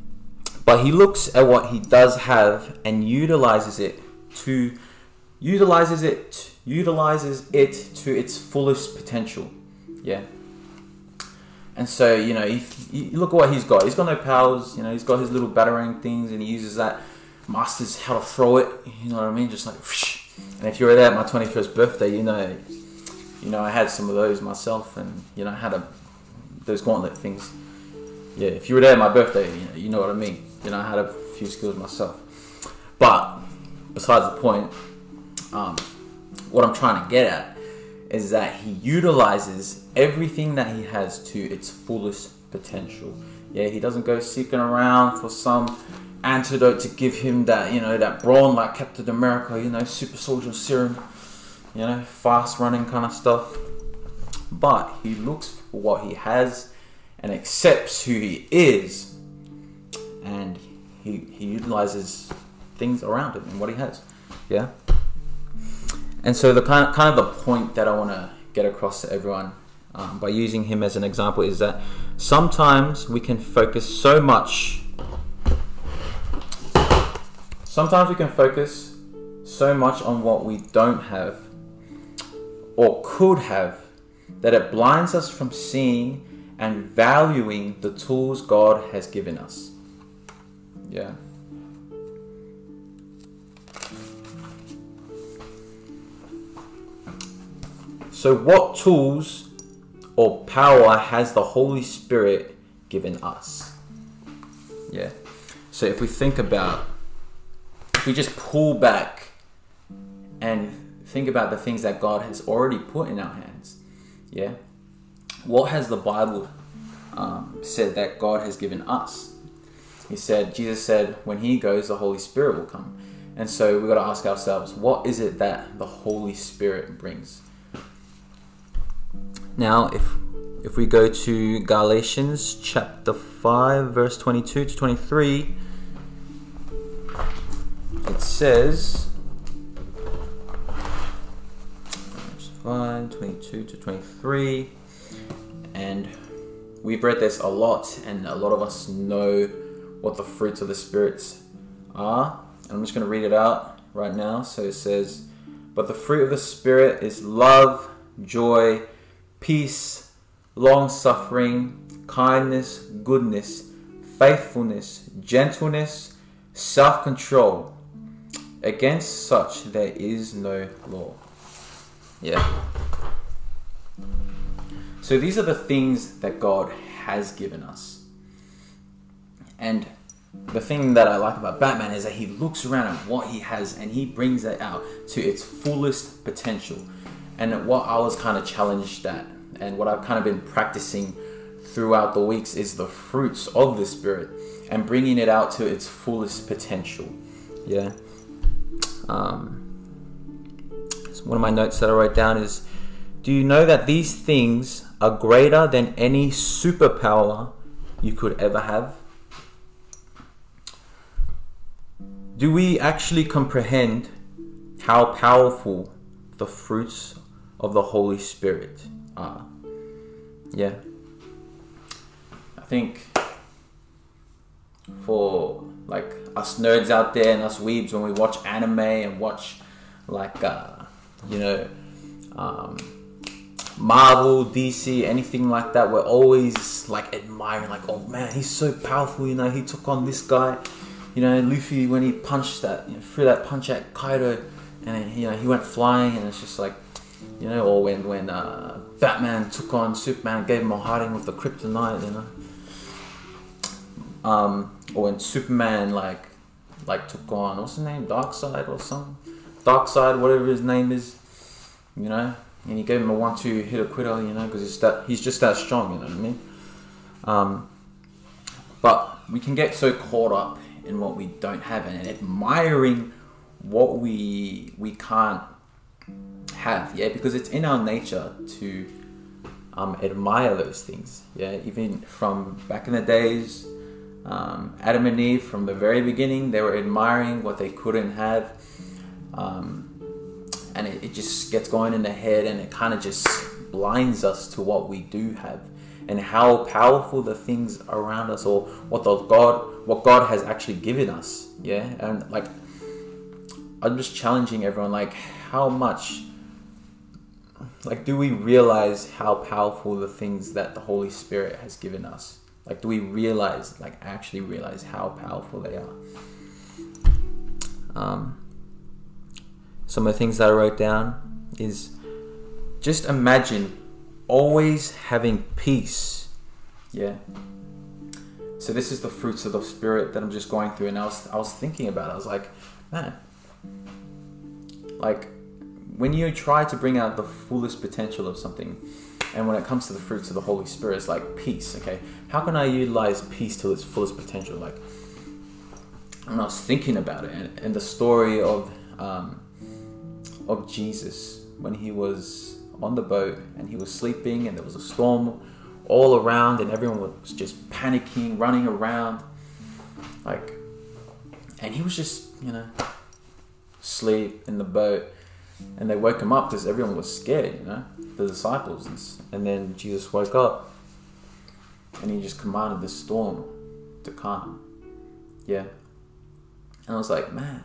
but he looks at what he does have and utilizes it to utilizes it utilizes it to its fullest potential. Yeah. And so you know, you, look at what he's got. He's got no powers. You know, he's got his little batarang things, and he uses that. Masters how to throw it. You know what I mean? Just like. Whoosh. And if you were there at my twenty first birthday, you know, you know, I had some of those myself, and you know, I had a those gauntlet things. Yeah, if you were there at my birthday, you know, you know what I mean. You know, I had a few skills myself. But besides the point, um, what I'm trying to get at is that he utilizes everything that he has to its fullest potential. Yeah, he doesn't go seeking around for some antidote to give him that, you know, that brawn like Captain America, you know, super soldier serum, you know, fast running kind of stuff. But he looks for what he has and accepts who he is, and he, he utilizes things around him and what he has. Yeah. And so the kind of, kind of the point that I want to get across to everyone um, by using him as an example is that sometimes we can focus so much. Sometimes we can focus so much on what we don't have or could have that it blinds us from seeing and valuing the tools God has given us. Yeah. So, what tools or power has the Holy Spirit given us? Yeah. So, if we think about, if we just pull back and think about the things that God has already put in our hands, yeah, what has the Bible um, said that God has given us? He said, Jesus said, when He goes, the Holy Spirit will come. And so we've got to ask ourselves, what is it that the Holy Spirit brings? Now, if if we go to Galatians chapter 5, verse 22 to 23, it says, 5, 22 to 23, and we've read this a lot, and a lot of us know what the fruits of the spirits are. And I'm just going to read it out right now. So it says, But the fruit of the Spirit is love, joy, peace, long suffering, kindness, goodness, faithfulness, gentleness, self control. Against such there is no law. Yeah. So these are the things that God has given us. And the thing that I like about Batman is that he looks around at what he has and he brings it out to its fullest potential. And what I was kind of challenged at, and what I've kind of been practicing throughout the weeks, is the fruits of the Spirit and bringing it out to its fullest potential. Yeah. Um, so one of my notes that I wrote down is Do you know that these things are greater than any superpower you could ever have? Do we actually comprehend how powerful the fruits of the Holy Spirit are? Yeah. I think for like us nerds out there and us weebs when we watch anime and watch like uh, you know um, Marvel, DC, anything like that, we're always like admiring, like, oh man, he's so powerful. You know, he took on this guy. You know, Luffy when he punched that, you know, threw that punch at Kaido, and you know he went flying, and it's just like, you know, or when when uh, Batman took on Superman, gave him a hiding with the kryptonite, you know. Um, or when Superman like like took on what's his name, Darkseid or something, Darkseid, whatever his name is, you know, and he gave him a one-two hit a quitter, you know, because he's that he's just that strong, you know what I mean? Um, but we can get so caught up in what we don't have and admiring what we we can't have yeah because it's in our nature to um, admire those things yeah even from back in the days um, adam and eve from the very beginning they were admiring what they couldn't have um, and it, it just gets going in the head and it kind of just blinds us to what we do have and how powerful the things around us or what the god what god has actually given us yeah and like i'm just challenging everyone like how much like do we realize how powerful the things that the holy spirit has given us? Like do we realize like actually realize how powerful they are? Um, some of the things that i wrote down is just imagine always having peace. Yeah. So this is the fruits of the spirit that i'm just going through and i was i was thinking about it. I was like man like when you try to bring out the fullest potential of something and when it comes to the fruits of the holy spirit it's like peace okay? How can i utilize peace to its fullest potential? Like when i was thinking about it and, and the story of um, of jesus when he was on the boat and he was sleeping and there was a storm all around and everyone was just panicking running around like and he was just you know sleep in the boat and they woke him up because everyone was scared, you know, the disciples. And, and then Jesus woke up and he just commanded the storm to calm. Yeah. And I was like, man,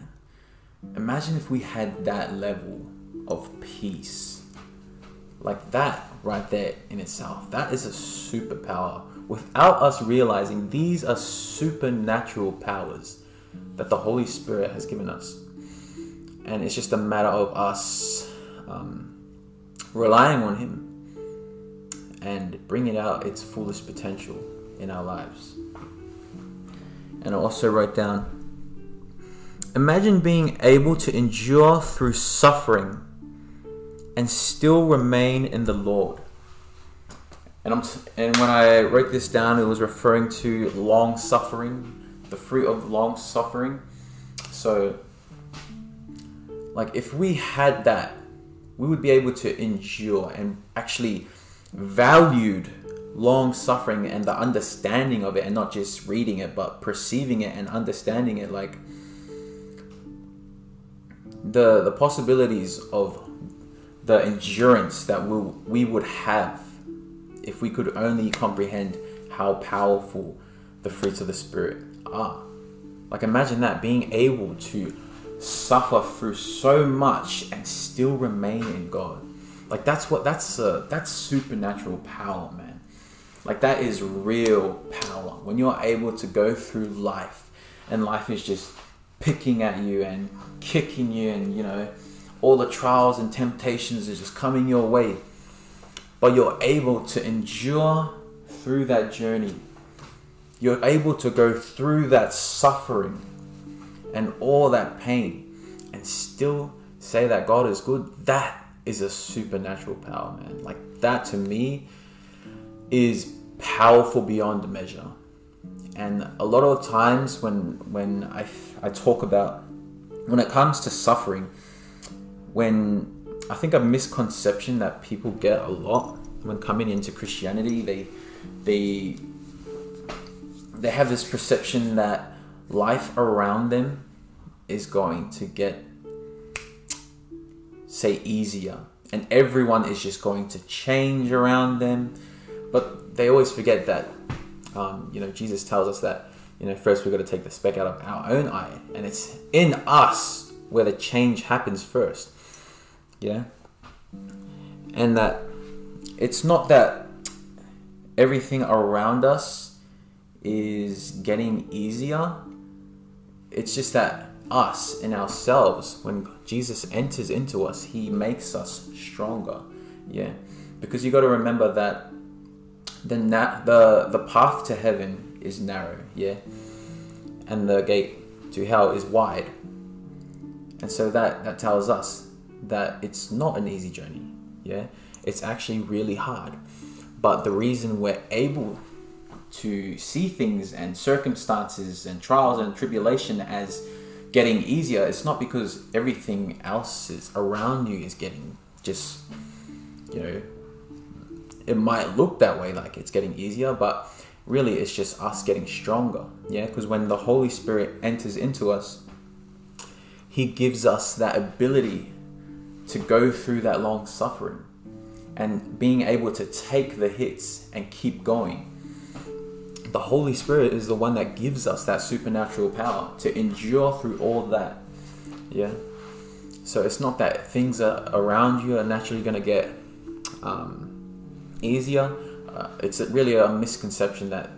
imagine if we had that level of peace. Like that right there in itself. That is a superpower. Without us realizing these are supernatural powers that the Holy Spirit has given us and it's just a matter of us um, relying on him and bringing out its fullest potential in our lives. And i also wrote down imagine being able to endure through suffering and still remain in the lord. And, I'm and when i wrote this down it was referring to long suffering the fruit of long suffering. So like if we had that we would be able to endure and actually valued long suffering and the understanding of it and not just reading it but perceiving it and understanding it like the the possibilities of the endurance that we, we would have if we could only comprehend how powerful the fruits of the spirit are. Like imagine that being able to suffer through so much and still remain in God. Like that's what that's uh, that's supernatural power, man. Like that is real power when you're able to go through life and life is just picking at you and kicking you and you know all the trials and temptations are just coming your way. But you're able to endure through that journey. You're able to go through that suffering and all that pain and still say that God is good, that is a supernatural power, man. Like that to me is powerful beyond measure. And a lot of times when when I I talk about when it comes to suffering, when I think a misconception that people get a lot when coming into Christianity, they they they have this perception that life around them is going to get say easier. And everyone is just going to change around them. But they always forget that um, you know jesus tells us that you know first we've got to take the speck out of our own eye. And it's in us where the change happens first. Yeah? And that it's not that everything around us is getting easier. It's just that us in ourselves when jesus enters into us he makes us stronger. Yeah. Because you got to remember that the na- the the path to heaven is narrow. Yeah. And the gate to hell is wide. And so that that tells us that it's not an easy journey. Yeah. It's actually really hard. But the reason we're able to see things and circumstances and trials and tribulation as getting easier, it's not because everything else is around you is getting just, you know, it might look that way, like it's getting easier, but really it's just us getting stronger. Yeah, because when the Holy Spirit enters into us, He gives us that ability to go through that long suffering and being able to take the hits and keep going. The Holy Spirit is the one that gives us that supernatural power to endure through all that. Yeah. So it's not that things are around you are naturally going to get um, easier. Uh, it's really a misconception that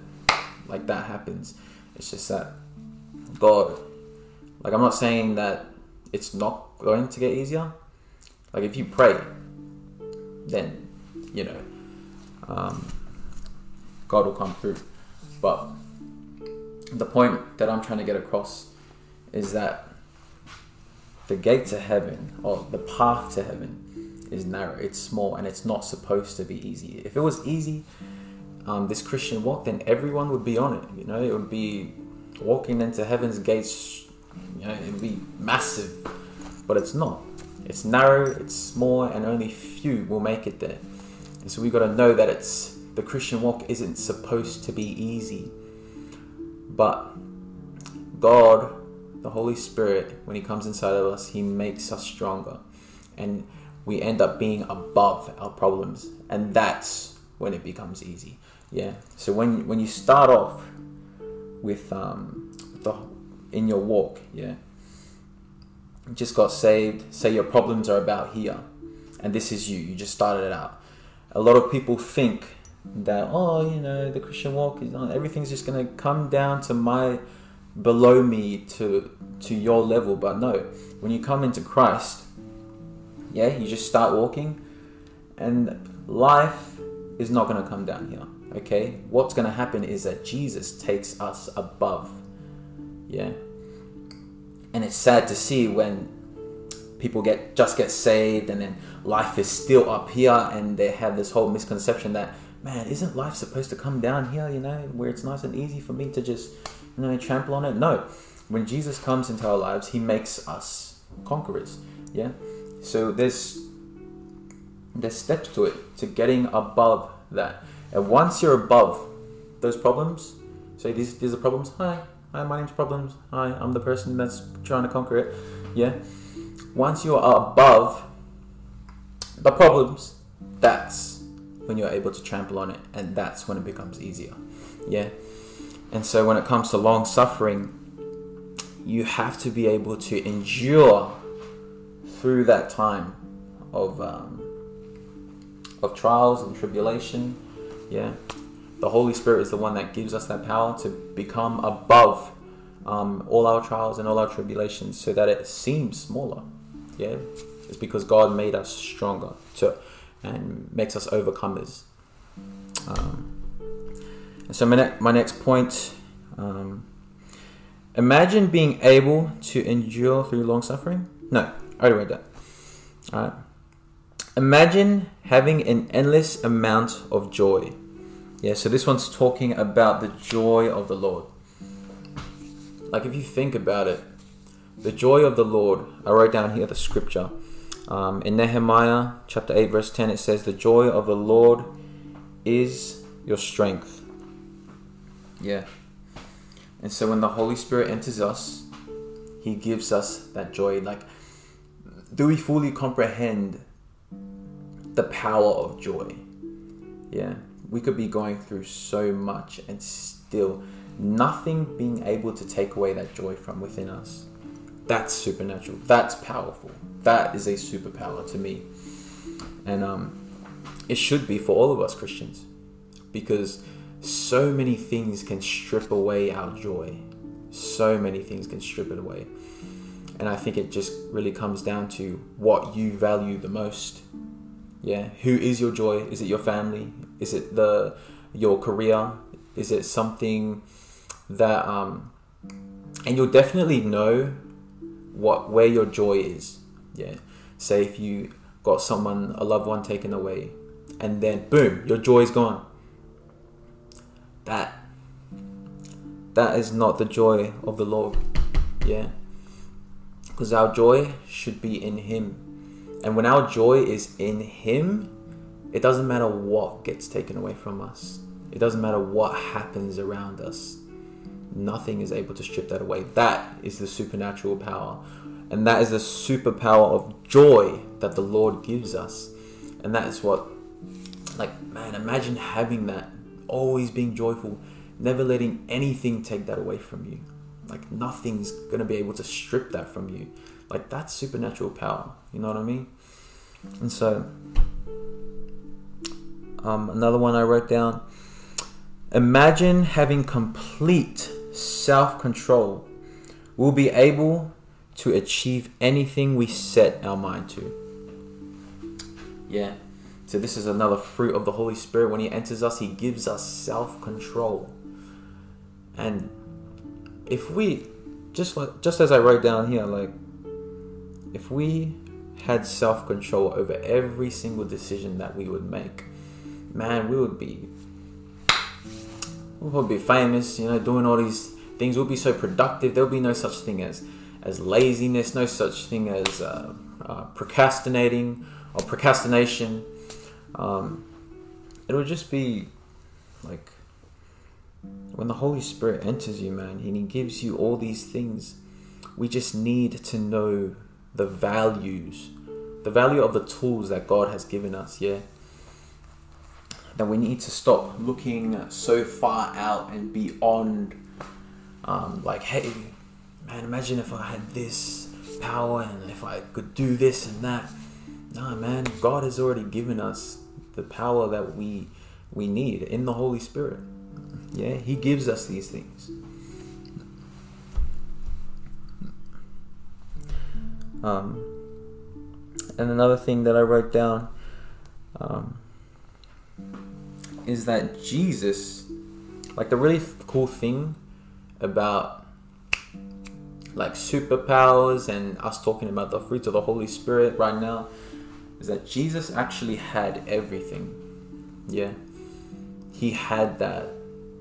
like that happens. It's just that God, like I'm not saying that it's not going to get easier. Like if you pray, then you know um, God will come through. But the point that I'm trying to get across is that the gate to heaven or the path to heaven is narrow, it's small, and it's not supposed to be easy. If it was easy, um, this Christian walk, then everyone would be on it. You know, it would be walking into heaven's gates. You know, it would be massive, but it's not. It's narrow, it's small, and only few will make it there. And so we've got to know that it's the Christian walk isn't supposed to be easy, but God, the Holy Spirit, when He comes inside of us, He makes us stronger, and we end up being above our problems, and that's when it becomes easy. Yeah. So when when you start off with um, the in your walk, yeah, you just got saved. Say your problems are about here, and this is you. You just started it out. A lot of people think that oh, you know, the Christian walk is not everything's just gonna come down to my below me to to your level. But no, when you come into Christ, yeah, you just start walking, and life is not gonna come down here. Okay, what's gonna happen is that Jesus takes us above. Yeah, and it's sad to see when people get just get saved and then life is still up here and they have this whole misconception that man isn't life supposed to come down here you know where it's nice and easy for me to just you know trample on it? No. When jesus comes into our lives he makes us conquerors yeah? So there's there's steps to it to getting above that. And once you're above those problems say these these are problems. Hi hi my name's problems. Hi i'm the person that's trying to conquer it yeah? Once you are above the problems that's when you're able to trample on it and that's when it becomes easier. Yeah? And so when it comes to long suffering you have to be able to endure through that time of um, of trials and tribulation. Yeah? The holy spirit is the one that gives us that power to become above um, all our trials and all our tribulations so that it seems smaller. Yeah? It's because god made us stronger to and makes us overcomers. Um, and so my, ne- my next point um, imagine being able to endure through long suffering. No i already read that. All right imagine having an endless amount of joy. Yeah so this one's talking about the joy of the lord. Like if you think about it the joy of the lord i wrote down here the scripture um, in nehemiah chapter 8 verse 10 it says the joy of the lord is your strength. Yeah. And so when the holy spirit enters us he gives us that joy. Like do we fully comprehend the power of joy? Yeah. We could be going through so much and still nothing being able to take away that joy from within us. That's supernatural. That's powerful that is a superpower to me. And um it should be for all of us christians. Because so many things can strip away our joy. So many things can strip it away. And i think it just really comes down to what you value the most. Yeah who is your joy? Is it your family? Is it the your career? Is it something that um and you'll definitely know what where your joy is yeah say if you got someone a loved one taken away and then boom your joy is gone that that is not the joy of the Lord. Yeah. Because our joy should be in Him. And when our joy is in Him, it doesn't matter what gets taken away from us, it doesn't matter what happens around us. Nothing is able to strip that away. That is the supernatural power. And that is the superpower of joy that the Lord gives us. And that is what, like, man, imagine having that, always being joyful, never letting anything take that away from you. Like, nothing's going to be able to strip that from you. Like, that's supernatural power. You know what I mean? And so, um, another one I wrote down Imagine having complete self control. We'll be able to achieve anything we set our mind to. Yeah. So, this is another fruit of the Holy Spirit. When He enters us, He gives us self control. And if we, just like, just as I wrote down here, like, if we had self control over every single decision that we would make, man, we would be we'll be famous, you know, doing all these things. We'll be so productive. There'll be no such thing as as laziness, no such thing as uh, uh, procrastinating or procrastination. Um, it would just be like when the Holy Spirit enters you, man, and He gives you all these things. We just need to know the values, the value of the tools that God has given us. Yeah that we need to stop looking so far out and beyond um, like hey man imagine if i had this power and if i could do this and that. Nah man god has already given us the power that we we need in the holy spirit. Yeah he gives us these things. Um, and another thing that i wrote down um, is that Jesus, like the really cool thing about like superpowers and us talking about the fruits of the Holy Spirit right now, is that Jesus actually had everything. Yeah. He had that,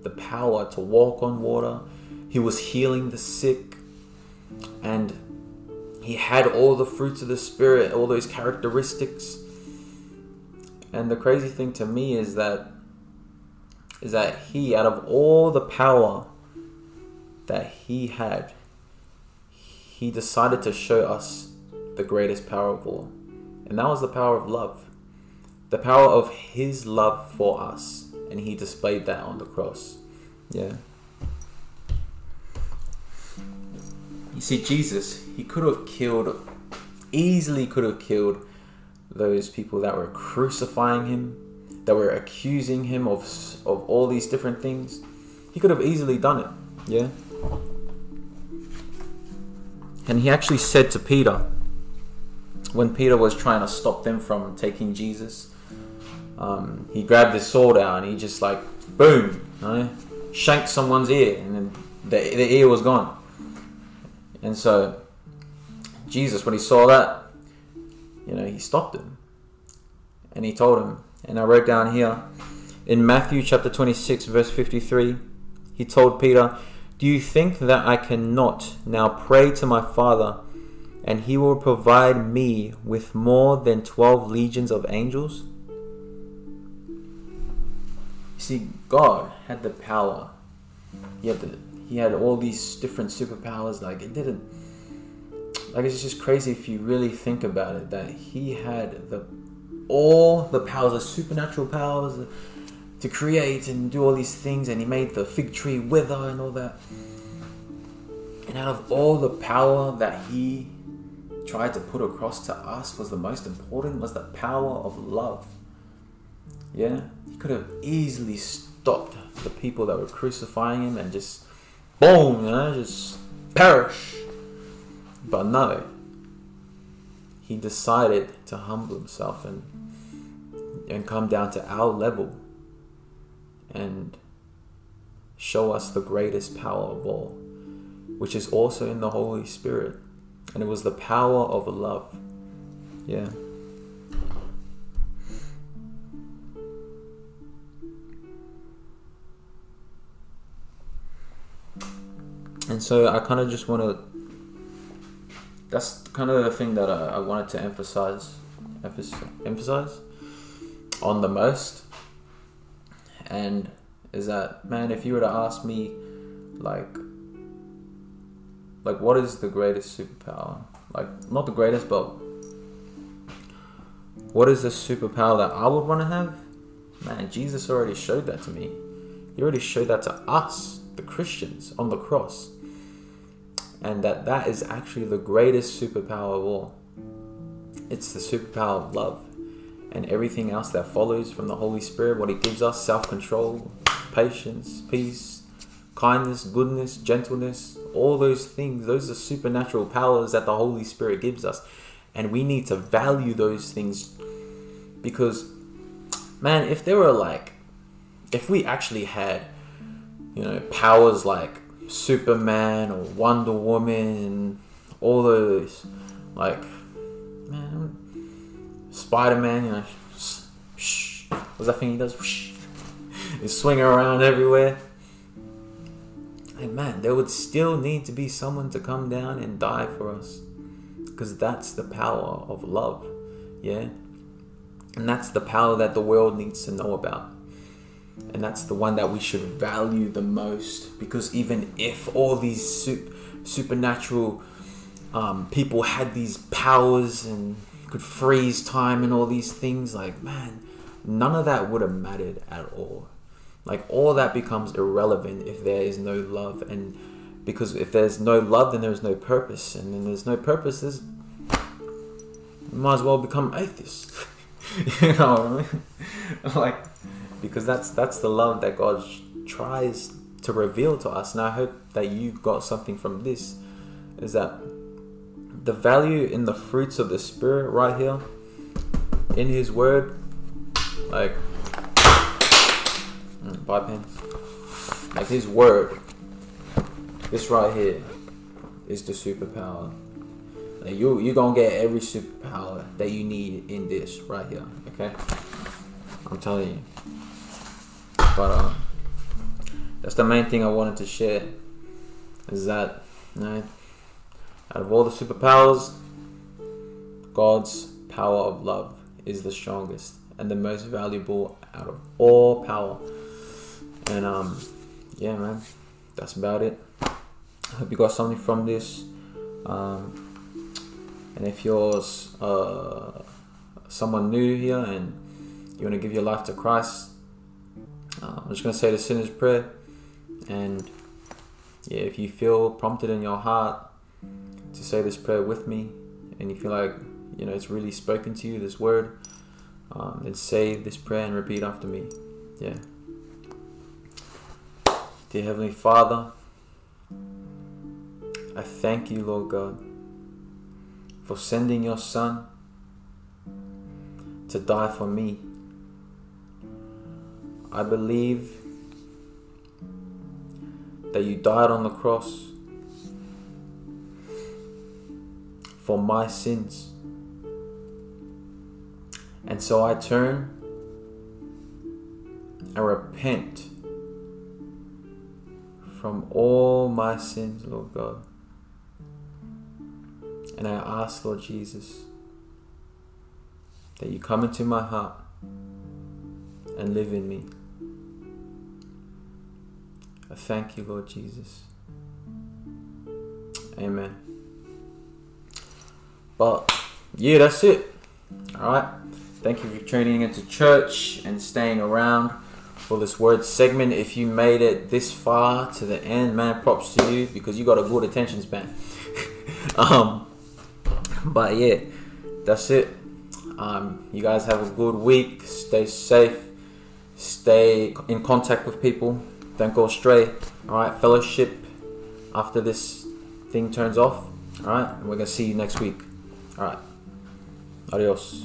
the power to walk on water. He was healing the sick. And he had all the fruits of the Spirit, all those characteristics. And the crazy thing to me is that is that he, out of all the power that he had, he decided to show us the greatest power of all. And that was the power of love. The power of his love for us. And he displayed that on the cross. Yeah. You see, Jesus, he could have killed, easily could have killed those people that were crucifying him, that were accusing him of of all these different things. He could have easily done it. Yeah. And he actually said to Peter, when Peter was trying to stop them from taking Jesus, um, he grabbed his sword out and he just like, boom, you know, shanked someone's ear, and then the, the ear was gone. And so, Jesus, when he saw that, you know, he stopped him. And he told him, and I wrote down here in Matthew chapter 26, verse 53, he told Peter, Do you think that I cannot now pray to my Father, and he will provide me with more than 12 legions of angels? You see, God had the power. He had, the, he had all these different superpowers. Like, it didn't. Like, it's just crazy if you really think about it that he had the all the powers, the supernatural powers to create and do all these things, and he made the fig tree wither and all that. And out of all the power that he tried to put across to us, was the most important was the power of love. Yeah, he could have easily stopped the people that were crucifying him and just boom, you know, just perish. But no, he decided to humble himself and and come down to our level and show us the greatest power of all, which is also in the Holy Spirit. And it was the power of love. Yeah. and so I kind of just want to. That's kind of the thing that I, I wanted to emphasize, emphasize, emphasize on the most, and is that man? If you were to ask me, like, like what is the greatest superpower? Like, not the greatest, but what is the superpower that I would want to have? Man, Jesus already showed that to me. He already showed that to us, the Christians, on the cross. And that that is actually the greatest superpower of all. It's the superpower of love. And everything else that follows from the Holy Spirit, what He gives us self control, patience, peace, kindness, goodness, gentleness, all those things, those are supernatural powers that the Holy Spirit gives us. And we need to value those things because, man, if there were like, if we actually had, you know, powers like Superman or Wonder Woman, all those, like, man, Spider Man, you know, shh, what's that thing he does? He's swinging around everywhere. Like, man, there would still need to be someone to come down and die for us. Because that's the power of love. Yeah? And that's the power that the world needs to know about. And that's the one that we should value the most. Because even if all these su- supernatural um, people had these powers and could freeze time and all these things, like, man, none of that would have mattered at all. Like, all that becomes irrelevant if there is no love. And because if there's no love, then there's no purpose. And then there's no purpose, there's. You might as well become atheists. you know I mean? like, because that's that's the love that God tries to reveal to us. And I hope that you got something from this. Is that the value in the fruits of the Spirit right here, in His Word, like, mm, buy pen, like His Word. This right here is the superpower. Like you you're gonna get every superpower that you need in this right here. Okay, I'm telling you. But um, that's the main thing I wanted to share. Is that you know, out of all the superpowers, God's power of love is the strongest and the most valuable out of all power. And um, yeah, man, that's about it. I hope you got something from this. Um, and if you're uh, someone new here and you want to give your life to Christ, uh, I'm just going to say the sinner's prayer. And yeah, if you feel prompted in your heart to say this prayer with me, and you feel like you know it's really spoken to you, this word, um, then say this prayer and repeat after me. Yeah. Dear Heavenly Father, I thank you, Lord God for sending your Son to die for me. I believe that you died on the cross for my sins. And so I turn and repent from all my sins, Lord God. And I ask, Lord Jesus, that you come into my heart and live in me. I thank you, Lord Jesus. Amen. But yeah, that's it. Alright. Thank you for tuning into church and staying around for this word segment. If you made it this far to the end, man, props to you because you got a good attention span. um, but yeah, that's it. Um, you guys have a good week. Stay safe. Stay in contact with people. Don't go astray. All right, fellowship after this thing turns off. All right, and we're gonna see you next week. All right, adios.